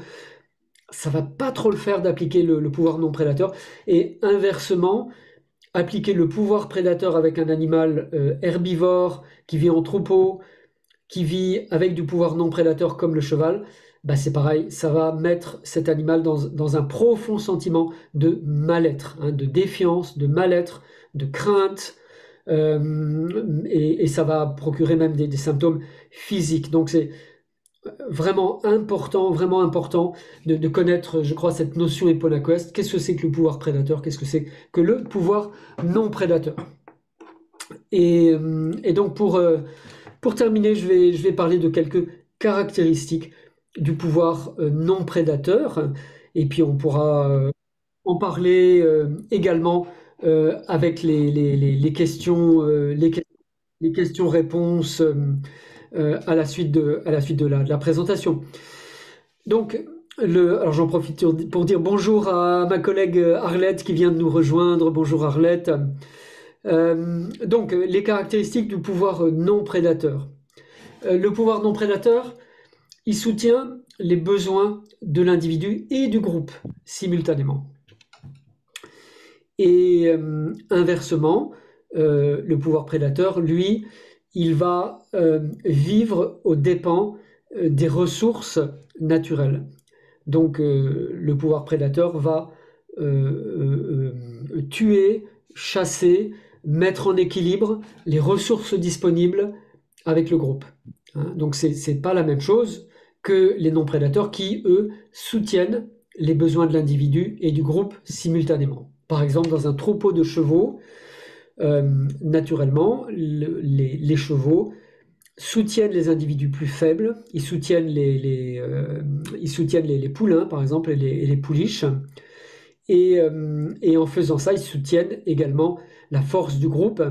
ça va pas trop le faire d'appliquer le, pouvoir non prédateur. Et inversement, appliquer le pouvoir prédateur avec un animal euh, herbivore qui vit en troupeau, qui vit avec du pouvoir non prédateur comme le cheval, bah c'est pareil, ça va mettre cet animal dans, un profond sentiment de mal-être, hein, de défiance, de mal-être, de crainte, euh, et, ça va procurer même des, des symptômes physiques. Donc c'est vraiment important, vraiment important de, connaître, je crois, cette notion Eponaquest. Qu'est-ce que c'est que le pouvoir prédateur? Qu'est-ce que c'est que le pouvoir non prédateur? Et, euh, donc pour, euh, pour terminer, je vais, je vais parler de quelques caractéristiques du pouvoir euh, non prédateur. Et puis on pourra en parler également avec les, les, questions, les, les questions-réponses euh, à la suite de, à la, suite de la, présentation. Donc, le, alors j'en profite pour dire bonjour à ma collègue Arlette qui vient de nous rejoindre. Bonjour Arlette. Euh, donc, les caractéristiques du pouvoir non prédateur. Euh, le pouvoir non prédateur, il soutient les besoins de l'individu et du groupe simultanément. Et inversement, le pouvoir prédateur, lui, il va euh, vivre aux dépens euh, des ressources naturelles. Donc euh, le pouvoir prédateur va tuer, chasser, mettre en équilibre les ressources disponibles avec le groupe. Hein. Donc c'est n'est pas la même chose que les non-prédateurs qui, eux, soutiennent les besoins de l'individu et du groupe simultanément. Par exemple, dans un troupeau de chevaux, euh, naturellement, les, chevaux soutiennent les individus plus faibles, ils soutiennent les, euh, ils soutiennent les, poulains, par exemple, et les, pouliches. Et, euh, et, en faisant ça, ils soutiennent également la force du groupe.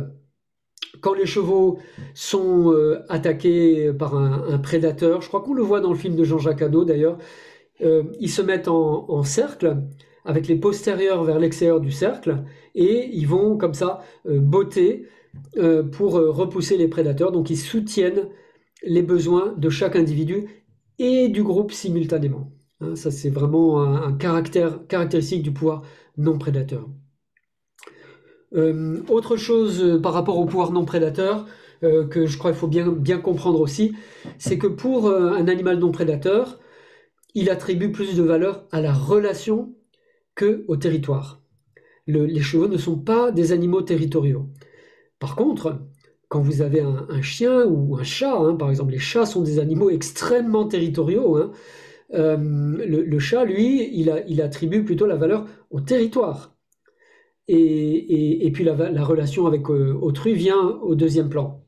Quand les chevaux sont attaqués par un, prédateur, je crois qu'on le voit dans le film de Jean-Jacques Hano d'ailleurs, ils se mettent en, en cercle avec les postérieurs vers l'extérieur du cercle et ils vont comme ça euh, botter euh, pour euh, repousser les prédateurs. Donc ils soutiennent les besoins de chaque individu et du groupe simultanément. Hein, ça c'est vraiment un, caractère caractéristique du pouvoir non prédateur. autre chose par rapport au pouvoir non prédateur que je crois qu'il faut bien, bien comprendre aussi, c'est que pour un animal non prédateur, il attribue plus de valeur à la relation que au territoire. les chevaux ne sont pas des animaux territoriaux. Par contre, quand vous avez un, chien ou un chat, hein, par exemple, les chats sont des animaux extrêmement territoriaux. Hein, euh, le, chat, lui, il, attribue plutôt la valeur au territoire. Et, puis la, relation avec euh, autrui vient au deuxième plan.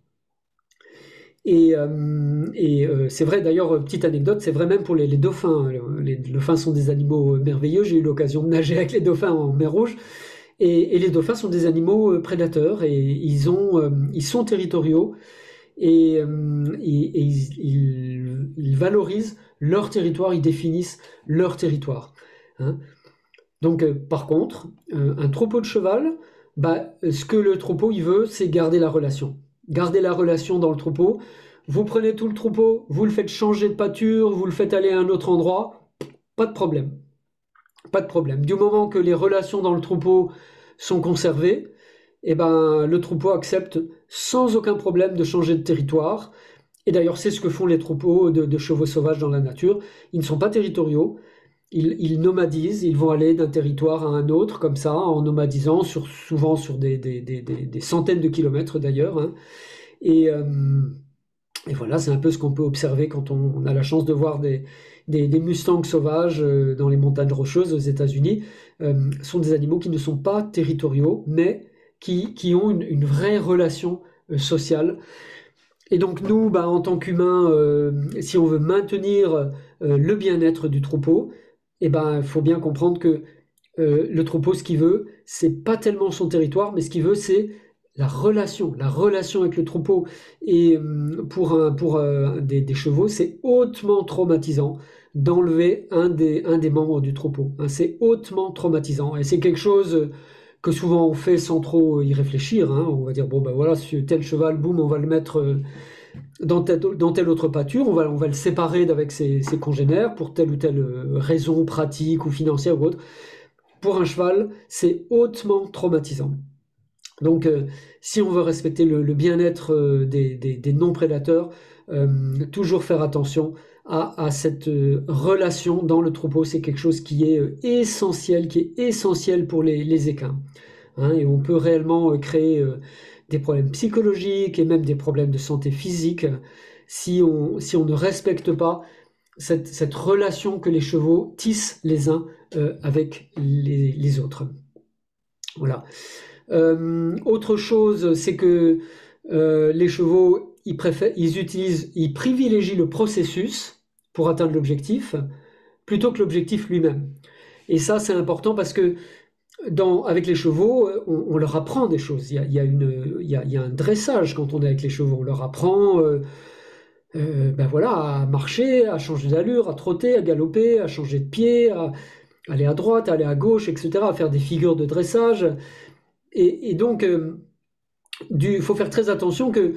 Et, euh, euh, c'est vrai d'ailleurs, petite anecdote, c'est vrai même pour les, dauphins. Les, dauphins sont des animaux merveilleux. J'ai eu l'occasion de nager avec les dauphins en mer Rouge. Et, les dauphins sont des animaux euh, prédateurs et ils, ont, ils sont territoriaux et, ils, valorisent leur territoire, ils définissent leur territoire. Hein. Donc par contre, un troupeau de cheval, bah, ce que le troupeau il veut, c'est garder la relation gardez la relation dans le troupeau. Vous prenez tout le troupeau, vous le faites changer de pâture, vous le faites aller à un autre endroit, pas de problème. Pas de problème. Du moment que les relations dans le troupeau sont conservées, eh ben, le troupeau accepte sans aucun problème de changer de territoire. Et d'ailleurs, c'est ce que font les troupeaux de, chevaux sauvages dans la nature. Ils ne sont pas territoriaux. Ils, nomadisent, ils vont aller d'un territoire à un autre, comme ça, en nomadisant, souvent sur des, centaines de kilomètres d'ailleurs. Hein. Et, euh, et, voilà, c'est un peu ce qu'on peut observer quand on, a la chance de voir des, mustangs sauvages euh, dans les montagnes rocheuses aux États-Unis. Euh, sont des animaux qui ne sont pas territoriaux, mais qui, ont une, vraie relation sociale. Et donc nous, bah, en tant qu'humains, si on veut maintenir le bien-être du troupeau, eh ben, faut bien comprendre que euh, le troupeau, ce qu'il veut, c'est pas tellement son territoire, mais ce qu'il veut, c'est la relation, la relation avec le troupeau. Et hum, pour, pour euh, des, chevaux, c'est hautement traumatisant d'enlever un des, un des membres du troupeau. Hein. c'est hautement traumatisant. Et c'est quelque chose que souvent on fait sans trop y réfléchir. Hein. On va dire, bon ben voilà, tel cheval, boum, on va le mettre, euh, dans telle, autre pâture, on va, on va le séparer d'avec ses, congénères pour telle ou telle euh, raison pratique ou financière ou autre. Pour un cheval, c'est hautement traumatisant. Donc, euh, si on veut respecter le, bien-être euh, des, non-prédateurs, toujours faire attention à, cette relation dans le troupeau. C'est quelque chose qui est essentiel, qui est essentiel pour les, équins. Hein. et on peut réellement créer des problèmes psychologiques et même des problèmes de santé physique si on, ne respecte pas cette, relation que les chevaux tissent les uns euh, avec les, autres. Voilà. Euh, autre chose, c'est que euh, les chevaux, ils, préfèrent, ils utilisent, ils privilégient le processus pour atteindre l'objectif plutôt que l'objectif lui-même. Et ça, c'est important parce que avec les chevaux, euh, on, leur apprend des choses. Il y, a, un dressage quand on est avec les chevaux. On leur apprend euh, euh, ben voilà, à marcher, à changer d'allure, à trotter, à galoper, à changer de pied, à aller à droite, à aller à gauche, etc., à faire des figures de dressage. Et, donc, il faut faire très attention que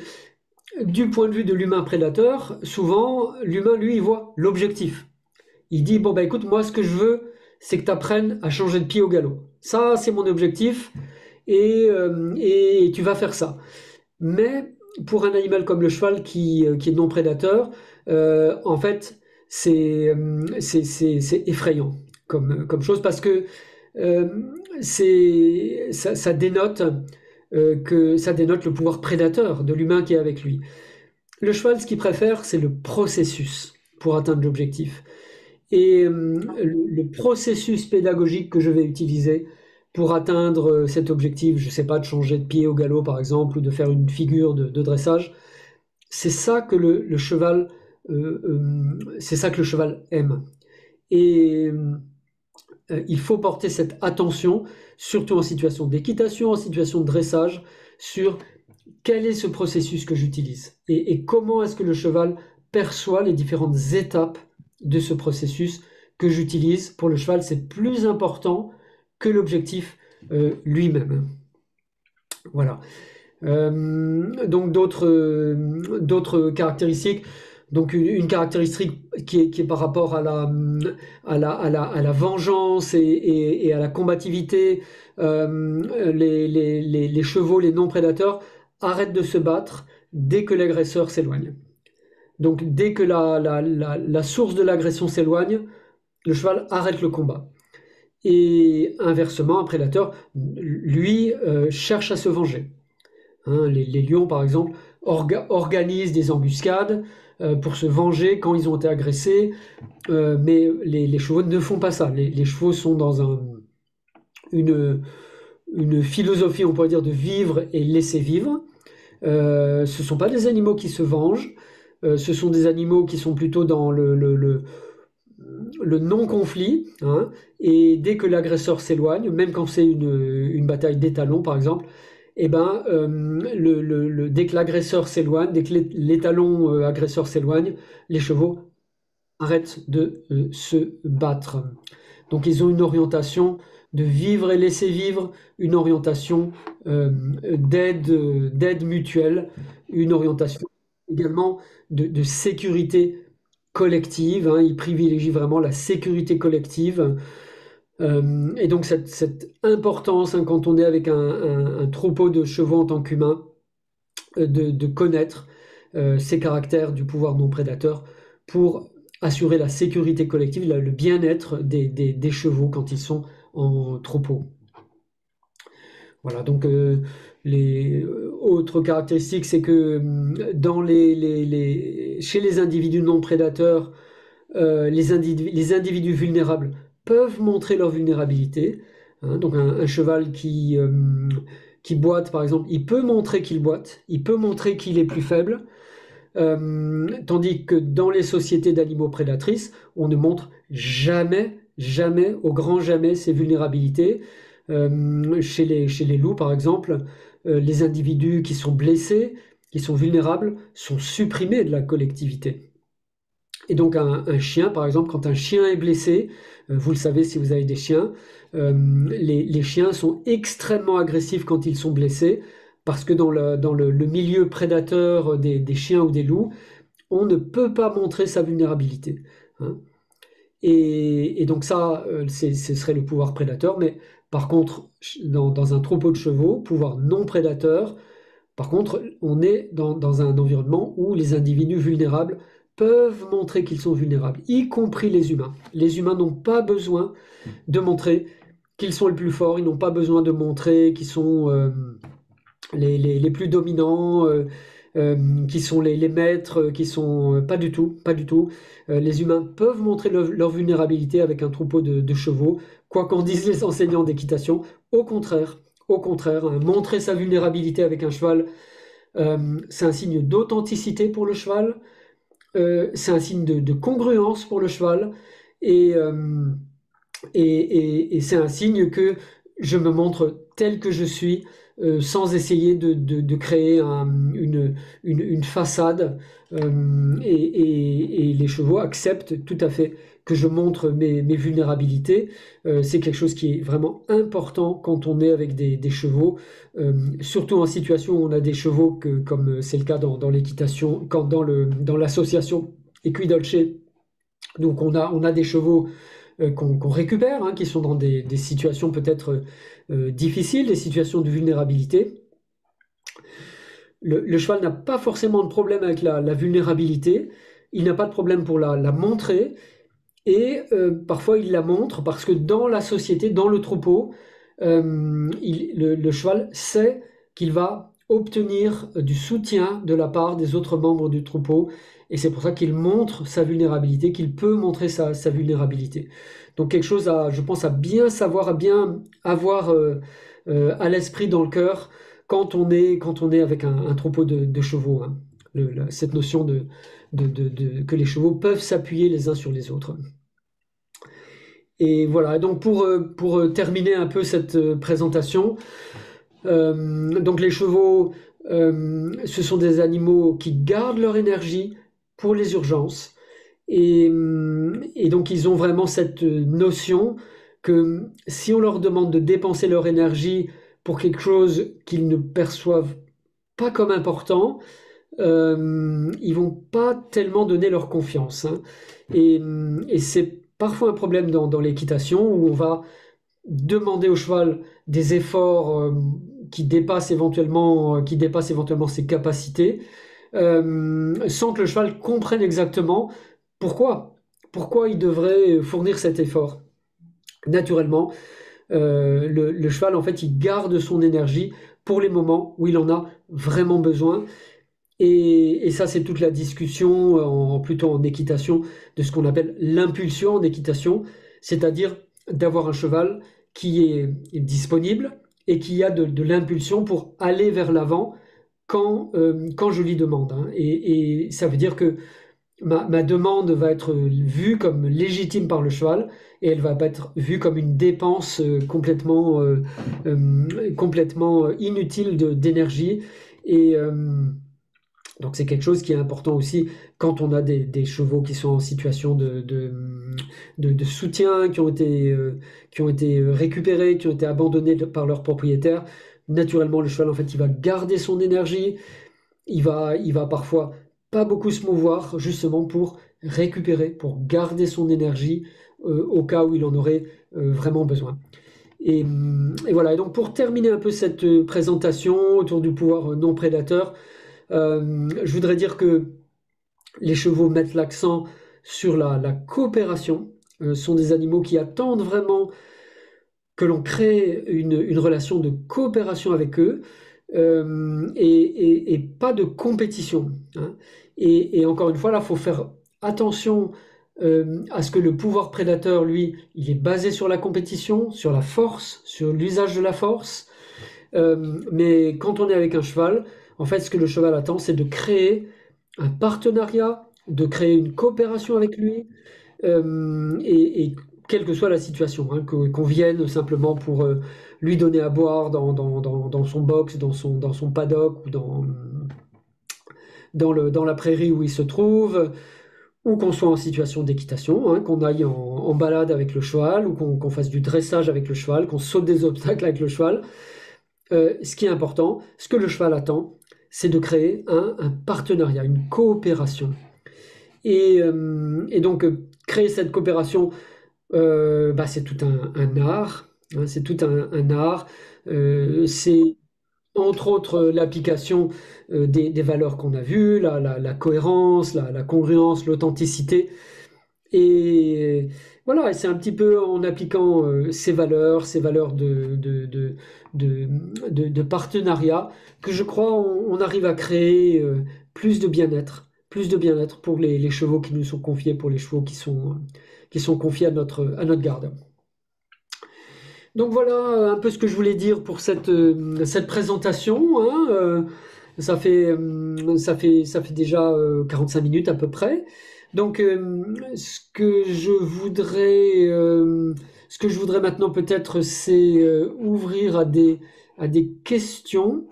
du point de vue de l'humain prédateur, souvent, l'humain, lui, il voit l'objectif. Il dit, bon, ben écoute, moi, ce que je veux, c'est que tu apprennes à changer de pied au galop. Ça, c'est mon objectif et, euh, et, tu vas faire ça. Mais pour un animal comme le cheval qui, euh, est non prédateur, euh, en fait, c'est effrayant comme, chose parce que dénote que ça dénote le pouvoir prédateur de l'humain qui est avec lui. Le cheval, ce qu'il préfère, c'est le processus pour atteindre l'objectif. Et le, processus pédagogique que je vais utiliser pour atteindre euh, cet objectif, je ne sais pas, de changer de pied au galop par exemple, ou de faire une figure de, dressage, c'est ça que le, cheval, euh, c'est ça que le cheval aime. Et il faut porter cette attention, surtout en situation d'équitation, en situation de dressage, sur quel est ce processus que j'utilise et comment est-ce que le cheval perçoit les différentes étapes de ce processus que j'utilise pour le cheval. C'est plus important que l'objectif euh, lui-même. Voilà. Euh, donc d'autres d'autres caractéristiques. Donc une, caractéristique qui est, par rapport à la, à la, à la, vengeance et, à la combativité, euh, les, chevaux, les non-prédateurs arrêtent de se battre dès que l'agresseur s'éloigne. Donc dès que la, source de l'agression s'éloigne, le cheval arrête le combat. Et inversement, un prédateur, lui, euh, cherche à se venger. Hein, les, lions, par exemple, organisent des embuscades euh, pour se venger quand ils ont été agressés, euh, mais les, chevaux ne font pas ça. Les, chevaux sont dans une, philosophie, on pourrait dire, de vivre et laisser vivre. ce ne sont pas des animaux qui se vengent, ce sont des animaux qui sont plutôt dans le, non-conflit. Hein. et dès que l'agresseur s'éloigne, même quand c'est une, bataille d'étalons par exemple, eh ben, euh, dès que l'agresseur s'éloigne, dès que l'étalon euh, agresseur s'éloigne, les chevaux arrêtent de se battre. Donc ils ont une orientation de vivre et laisser vivre, une orientation d'aide mutuelle, une orientation également de, sécurité collective. Hein. il privilégie vraiment la sécurité collective. Euh, et donc cette, importance, hein, quand on est avec un, troupeau de chevaux en tant qu'humain, euh, de, connaître euh, ces caractères du pouvoir non prédateur pour assurer la sécurité collective, le bien-être des, chevaux quand ils sont en troupeau. Voilà, donc les autres caractéristiques, c'est que dans les, chez les individus non prédateurs, euh, les, individus, vulnérables peuvent montrer leur vulnérabilité. Hein. donc un, cheval qui, hum, qui boite, par exemple, il peut montrer qu'il boite, il peut montrer qu'il est plus faible. Hum, tandis que dans les sociétés d'animaux prédatrices, on ne montre jamais, jamais, au grand jamais, ses vulnérabilités. chez, les, loups, par exemple, euh, les individus qui sont blessés, qui sont vulnérables, sont supprimés de la collectivité. Et donc un, chien, par exemple, quand un chien est blessé, euh, vous le savez si vous avez des chiens, euh, les, chiens sont extrêmement agressifs quand ils sont blessés parce que dans le, milieu prédateur des, chiens ou des loups, on ne peut pas montrer sa vulnérabilité. Hein. Et, donc ça, euh, ce serait le pouvoir prédateur, mais par contre, dans, un troupeau de chevaux, pouvoir non prédateur, par contre, on est dans, un environnement où les individus vulnérables peuvent montrer qu'ils sont vulnérables, y compris les humains. Les humains n'ont pas besoin de montrer qu'ils sont les plus forts, ils n'ont pas besoin de montrer qu'ils sont euh, les, plus dominants, euh, euh, qui sont les, maîtres, qui sont pas du tout, pas du tout. les humains peuvent montrer leur vulnérabilité avec un troupeau de, chevaux, quoi qu'en disent les enseignants d'équitation. Au contraire, au contraire, hein, montrer sa vulnérabilité avec un cheval, c'est un signe d'authenticité pour le cheval. Euh, c'est un signe de, congruence pour le cheval euh, et, c'est un signe que je me montre tel que je suis euh, sans essayer de, créer une, façade et, les chevaux acceptent tout à fait que je montre mes, vulnérabilités. Euh, c'est quelque chose qui est vraiment important quand on est avec des, chevaux, euh, surtout en situation où on a des chevaux, comme c'est le cas dans, l'équitation, quand dans, le, dans l'association Equidolce, donc on a, des chevaux euh, qu'on, récupère, hein, qui sont dans des, situations peut-être difficiles, des situations de vulnérabilité. Le, cheval n'a pas forcément de problème avec la, vulnérabilité, il n'a pas de problème pour la montrer, et euh, parfois, il la montre parce que dans la société, dans le troupeau, euh, le, cheval sait qu'il va obtenir du soutien de la part des autres membres du troupeau. Et c'est pour ça qu'il montre sa vulnérabilité, qu'il peut montrer sa, vulnérabilité. Donc quelque chose à, je pense, à bien savoir, à bien avoir euh, à l'esprit, dans le cœur, quand on est, quand on est avec un, troupeau de, chevaux. Hein. cette notion de, que les chevaux peuvent s'appuyer les uns sur les autres. Et voilà, donc pour, euh, pour euh, terminer un peu cette euh, présentation, donc les chevaux, ce sont des animaux qui gardent leur énergie pour les urgences. Et, donc ils ont vraiment cette notion que si on leur demande de dépenser leur énergie pour quelque chose qu'ils ne perçoivent pas comme important, euh, ils vont pas tellement donner leur confiance. Hein. Et, et c'est parfois un problème dans, l'équitation où on va demander au cheval des efforts euh, qui, dépassent éventuellement, euh, qui dépassent éventuellement ses capacités, euh, sans que le cheval comprenne exactement pourquoi, pourquoi il devrait fournir cet effort. Naturellement, le, cheval, en fait, il garde son énergie pour les moments où il en a vraiment besoin. Et, ça, c'est toute la discussion, en, plutôt en équitation, de ce qu'on appelle l'impulsion en équitation, c'est-à-dire d'avoir un cheval qui est, disponible et qui a de, l'impulsion pour aller vers l'avant quand, euh, quand je lui demande. Hein. Et, ça veut dire que ma, demande va être vue comme légitime par le cheval et elle va pas être vue comme une dépense euh, complètement, euh, complètement inutile d'énergie. Et donc c'est quelque chose qui est important aussi quand on a des, chevaux qui sont en situation de, soutien, qui ont, été, euh, été récupérés, qui ont été abandonnés par leur propriétaire. Naturellement, le cheval, en fait, il va garder son énergie, il va, il va parfois pas beaucoup se mouvoir, justement pour récupérer, pour garder son énergie euh, au cas où il en aurait euh, vraiment besoin. Et, voilà, et donc pour terminer un peu cette présentation autour du pouvoir non prédateur, euh, je voudrais dire que les chevaux mettent l'accent sur la, coopération. Euh, sont des animaux qui attendent vraiment que l'on crée une, relation de coopération avec eux euh, et, pas de compétition. Hein. Et, encore une fois, là, il faut faire attention à ce que le pouvoir prédateur, lui, il est basé sur la compétition, sur la force, sur l'usage de la force. mais quand on est avec un cheval, en fait, ce que le cheval attend, c'est de créer un partenariat, de créer une coopération avec lui, euh, et, quelle que soit la situation, hein, qu'on vienne simplement pour euh, lui donner à boire dans, son box, dans son, dans son paddock ou dans, dans, le, dans la prairie où il se trouve, ou qu'on soit en situation d'équitation, hein, qu'on aille en, balade avec le cheval, ou qu'on fasse du dressage avec le cheval, qu'on saute des obstacles avec le cheval. ce qui est important, ce que le cheval attend, c'est de créer un, partenariat, une coopération. Et, donc, créer cette coopération, bah, c'est tout un, art. Hein, c'est tout un, art. c'est entre autres l'application des, valeurs qu'on a vues, la, cohérence, la, congruence, l'authenticité. Et voilà, c'est un petit peu en appliquant euh, ces valeurs, ces valeurs de, partenariat, que je crois on, arrive à créer euh, plus de bien-être, plus de bien-être pour les, chevaux qui nous sont confiés, pour les chevaux qui sont, confiés à notre, garde. Donc voilà un peu ce que je voulais dire pour cette, euh, cette présentation. Hein, ça, fait, ça, fait, ça fait déjà 45 minutes à peu près. Donc, euh, ce que je voudrais, euh, ce que je voudrais maintenant peut-être, c'est euh, ouvrir à des, à des questions.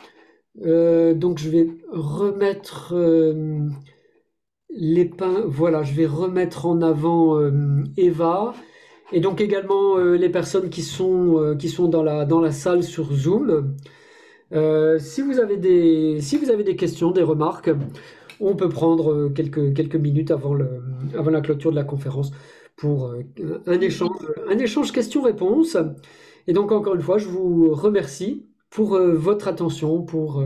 donc, je vais remettre les pains. Voilà, je vais remettre en avant Eva. Et donc également les personnes qui sont, qui sont dans, la, dans la salle sur Zoom. si, vous avez des, si vous avez des questions, des remarques, on peut prendre euh, quelques, quelques minutes avant, le, avant la clôture de la conférence pour euh, un échange, un échange questions-réponses. Et donc, encore une fois, je vous remercie pour euh, votre attention, pour,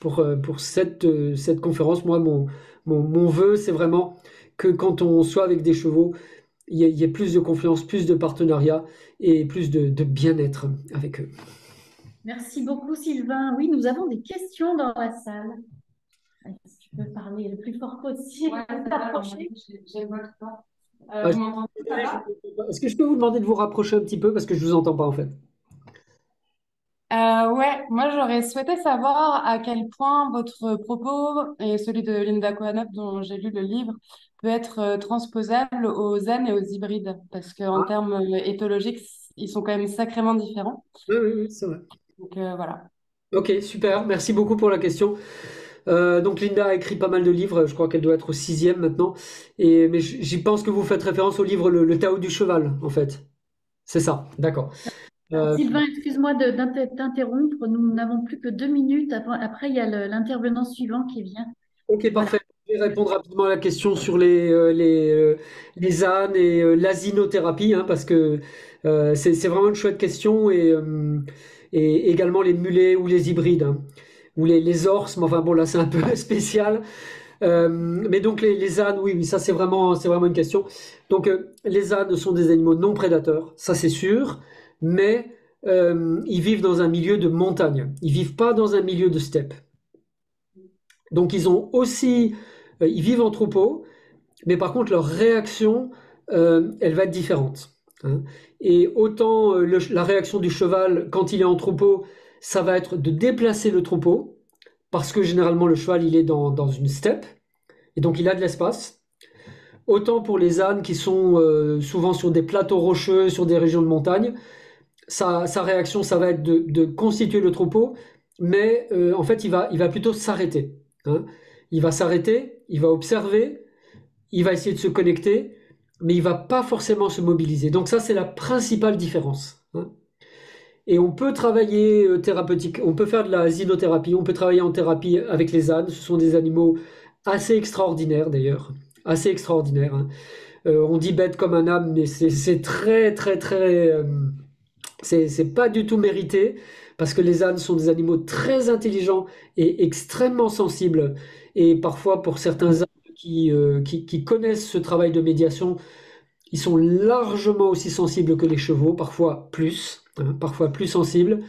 pour, pour cette, cette conférence. Moi, mon, mon, vœu, c'est vraiment que quand on soit avec des chevaux, il y, ait plus de confiance, plus de partenariat et plus de, de bien-être avec eux. Merci beaucoup, Sylvain. Oui, nous avons des questions dans la salle peux parler le plus fort possible. [laughs] J'ai euh, Est-ce que je peux vous demander de vous rapprocher un petit peu parce que je vous entends pas en fait? Euh, ouais, moi j'aurais souhaité savoir à quel point votre propos et celui de Linda Kohanov dont j'ai lu le livre peut être euh, transposable aux zen et aux hybrides parce qu'en ah. termes éthologiques, ils sont quand même sacrément différents. Oui, oui, c'est vrai. Donc voilà. Ok, super. Merci beaucoup pour la question. Euh, donc Linda a écrit pas mal de livres, je crois qu'elle doit être au sixième maintenant. Et, mais j'y pense que vous faites référence au livre Le, Tao du cheval, en fait. C'est ça, d'accord. Euh, Sylvain, excuse-moi de t'interrompre, nous n'avons plus que deux minutes. Après, il y a l'intervenant suivant qui vient. Ok, parfait. Je vais répondre rapidement à la question sur les, euh, les, les ânes et l'asinothérapie, hein, parce que c'est vraiment une chouette question, et, et également les mulets ou les hybrides. Hein ou les, les orses, mais enfin bon là c'est un peu [laughs] spécial. Euh, mais donc les, les, ânes, oui, oui, ça c'est vraiment, vraiment une question. Donc euh, les ânes sont des animaux non prédateurs, ça c'est sûr, mais euh, ils vivent dans un milieu de montagne. Ils vivent pas dans un milieu de steppe. Donc ils ont aussi, ils vivent en troupeau, mais par contre leur réaction, elle va être différente. Hein. Et autant la réaction du cheval quand il est en troupeau, ça va être de déplacer le troupeau, parce que généralement le cheval il est dans, une steppe, et donc il a de l'espace. Autant pour les ânes qui sont euh, souvent sur des plateaux rocheux, sur des régions de montagne, sa, réaction ça va être de, constituer le troupeau, mais euh, en fait il va, plutôt s'arrêter. Hein. Il va s'arrêter, il va observer, il va essayer de se connecter, mais il va pas forcément se mobiliser. Donc ça c'est la principale différence. Hein. Et on peut travailler euh, thérapeutique, on peut faire de la zinothérapie, on peut travailler en thérapie avec les ânes. Ce sont des animaux assez extraordinaires d'ailleurs, assez extraordinaires. Hein. Euh, on dit bête comme un âme, mais c'est très très très, euh, c'est pas du tout mérité parce que les ânes sont des animaux très intelligents et extrêmement sensibles. Et parfois, pour certains ânes qui, qui connaissent ce travail de médiation, ils sont largement aussi sensibles que les chevaux, parfois plus. Hein, parfois plus sensibles,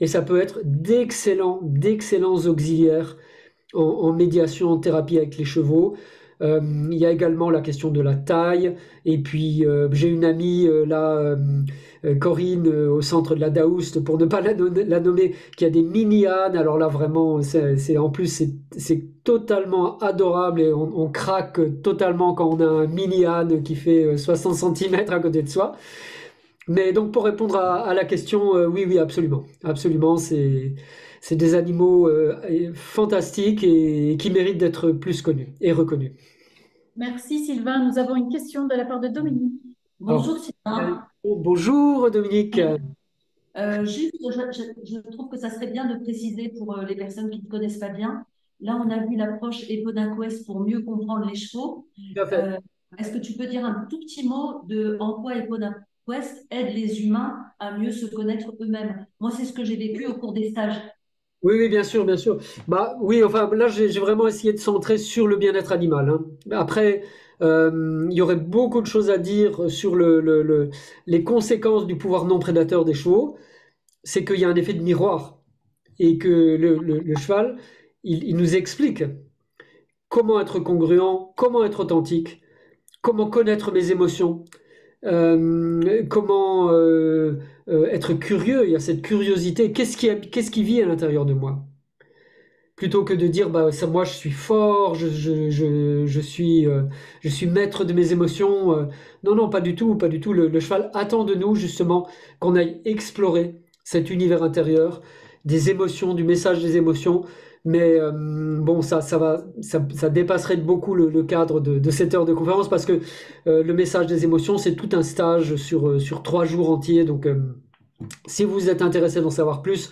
et ça peut être d'excellents, auxiliaires en, médiation, en thérapie avec les chevaux. Euh, il y a également la question de la taille. Et puis, euh, j'ai une amie, euh, là, Corinne, au centre de la Daoust, pour ne pas la, nommer, qui a des mini-ânes. Alors là, vraiment, c'est en plus, c'est totalement adorable et on, on, craque totalement quand on a un mini-âne qui fait 60 cm à côté de soi. Mais donc pour répondre à, la question, euh, oui, oui, absolument. Absolument, c'est, c'est des animaux euh, fantastiques et, qui méritent d'être plus connus et reconnus. Merci Sylvain. Nous avons une question de la part de Dominique. Bonjour Sylvain. bonjour Dominique. Euh, juste, je, je- je trouve que ça serait bien de préciser pour les personnes qui ne connaissent pas bien. Là, on a vu l'approche Eponaquest pour mieux comprendre les chevaux. Est-ce que tu peux dire un tout petit mot de en quoi Eponaquest aide les humains à mieux se connaître eux-mêmes? Moi, c'est ce que j'ai vécu au cours des stages. Oui, oui, bien sûr, bien sûr. Bah oui, enfin là, j'ai vraiment essayé de centrer sur le bien-être animal, hein. Après, euh, il y aurait beaucoup de choses à dire sur le, le- le- les conséquences du pouvoir non prédateur des chevaux. C'est qu'il y a un effet de miroir et que le, cheval, il nous explique comment être congruent, comment être authentique, comment connaître mes émotions, euh, comment euh, euh, être curieux? Il y a cette curiosité. Qu'est-ce qui, qu'est-ce qui vit à l'intérieur de moi? Plutôt que de dire, bah, ça, moi, je suis fort, je, je, je, je suis, je suis maître de mes émotions. non, non, pas du tout, pas du tout. Le cheval attend de nous, justement, qu'on aille explorer cet univers intérieur, des émotions, du message des émotions. Mais euh, bon, ça, ça va, ça, ça dépasserait beaucoup le, cadre de, cette heure de conférence parce que euh, le message des émotions, c'est tout un stage sur, euh, sur trois jours entiers. Donc, si vous êtes intéressé d'en savoir plus,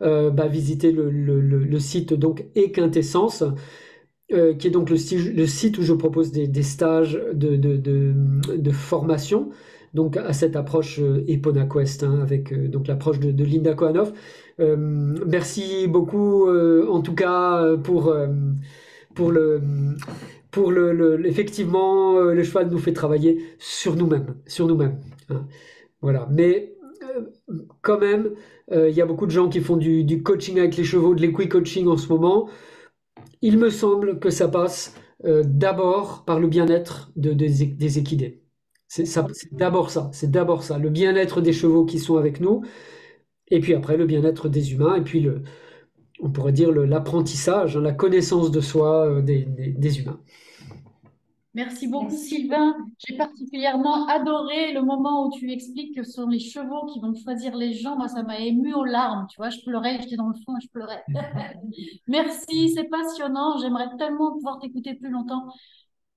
bah, visitez le, le- site donc Equintessence, qui est donc le, site où je propose des, des stages de, de, de, formation, donc à cette approche euh, EponaQuest, hein, avec l'approche de, Linda Kohanov. Euh, merci beaucoup, euh, en tout cas, euh, pour, pour le, pour le, effectivement, le cheval nous fait travailler sur nous-mêmes, sur nous-mêmes. hein. Voilà. Mais quand même, il y a beaucoup de gens qui font du, coaching avec les chevaux, de l'équi-coaching en ce moment. Il me semble que ça passe d'abord par le bien-être de- des, équidés. C'est d'abord ça, c'est d'abord ça, le bien-être des chevaux qui sont avec nous, et puis après le bien-être des humains, et puis le, on pourrait dire l'apprentissage, hein, la connaissance de soi euh, des, des- des humains. Merci beaucoup, Merci. Sylvain. J'ai particulièrement adoré le moment où tu expliques que ce sont les chevaux qui vont choisir les gens. Moi, ça m'a ému aux larmes. Tu vois, je pleurais, j'étais dans le fond et je pleurais. [laughs] Merci, c'est passionnant. J'aimerais tellement pouvoir t'écouter plus longtemps.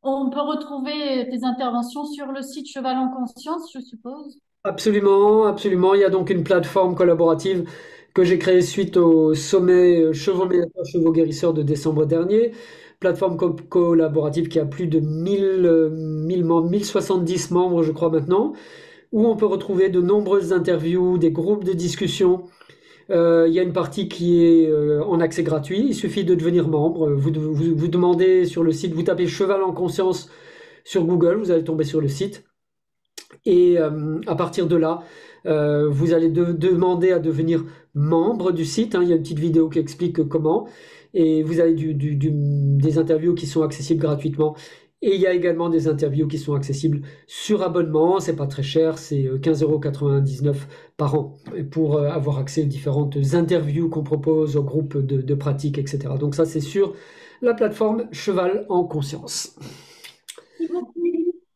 On peut retrouver tes interventions sur le site Cheval en Conscience, je suppose. Absolument, absolument. Il y a donc une plateforme collaborative que j'ai créée suite au sommet euh, Chevaux Ménateurs, Chevaux Guérisseurs de décembre dernier. Plateforme co- collaborative qui a plus de 1000, euh, 1000 membres, 1070 membres, je crois maintenant, où on peut retrouver de nombreuses interviews, des groupes de discussion. Euh, il y a une partie qui est euh, en accès gratuit. Il suffit de devenir membre. Vous, vous demandez sur le site, vous tapez Cheval en Conscience sur Google, vous allez tomber sur le site. Et euh, à partir de là, euh, vous allez de- demander à devenir membre du site. hein. Il y a une petite vidéo qui explique comment. Et vous avez des interviews qui sont accessibles gratuitement. Et il y a également des interviews qui sont accessibles sur abonnement. C'est pas très cher, c'est euh, 15,99€ par an pour euh, avoir accès aux différentes interviews qu'on propose aux groupes de, de pratique, etc. Donc ça, c'est sur la plateforme Cheval en Conscience.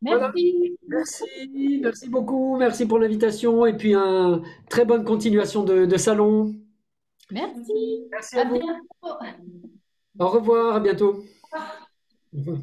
Voilà. Merci. Merci, merci beaucoup, merci pour l'invitation et puis un très bonne continuation de, de salon. Merci. Merci À à vous. bientôt. Au revoir, à bientôt. Au revoir.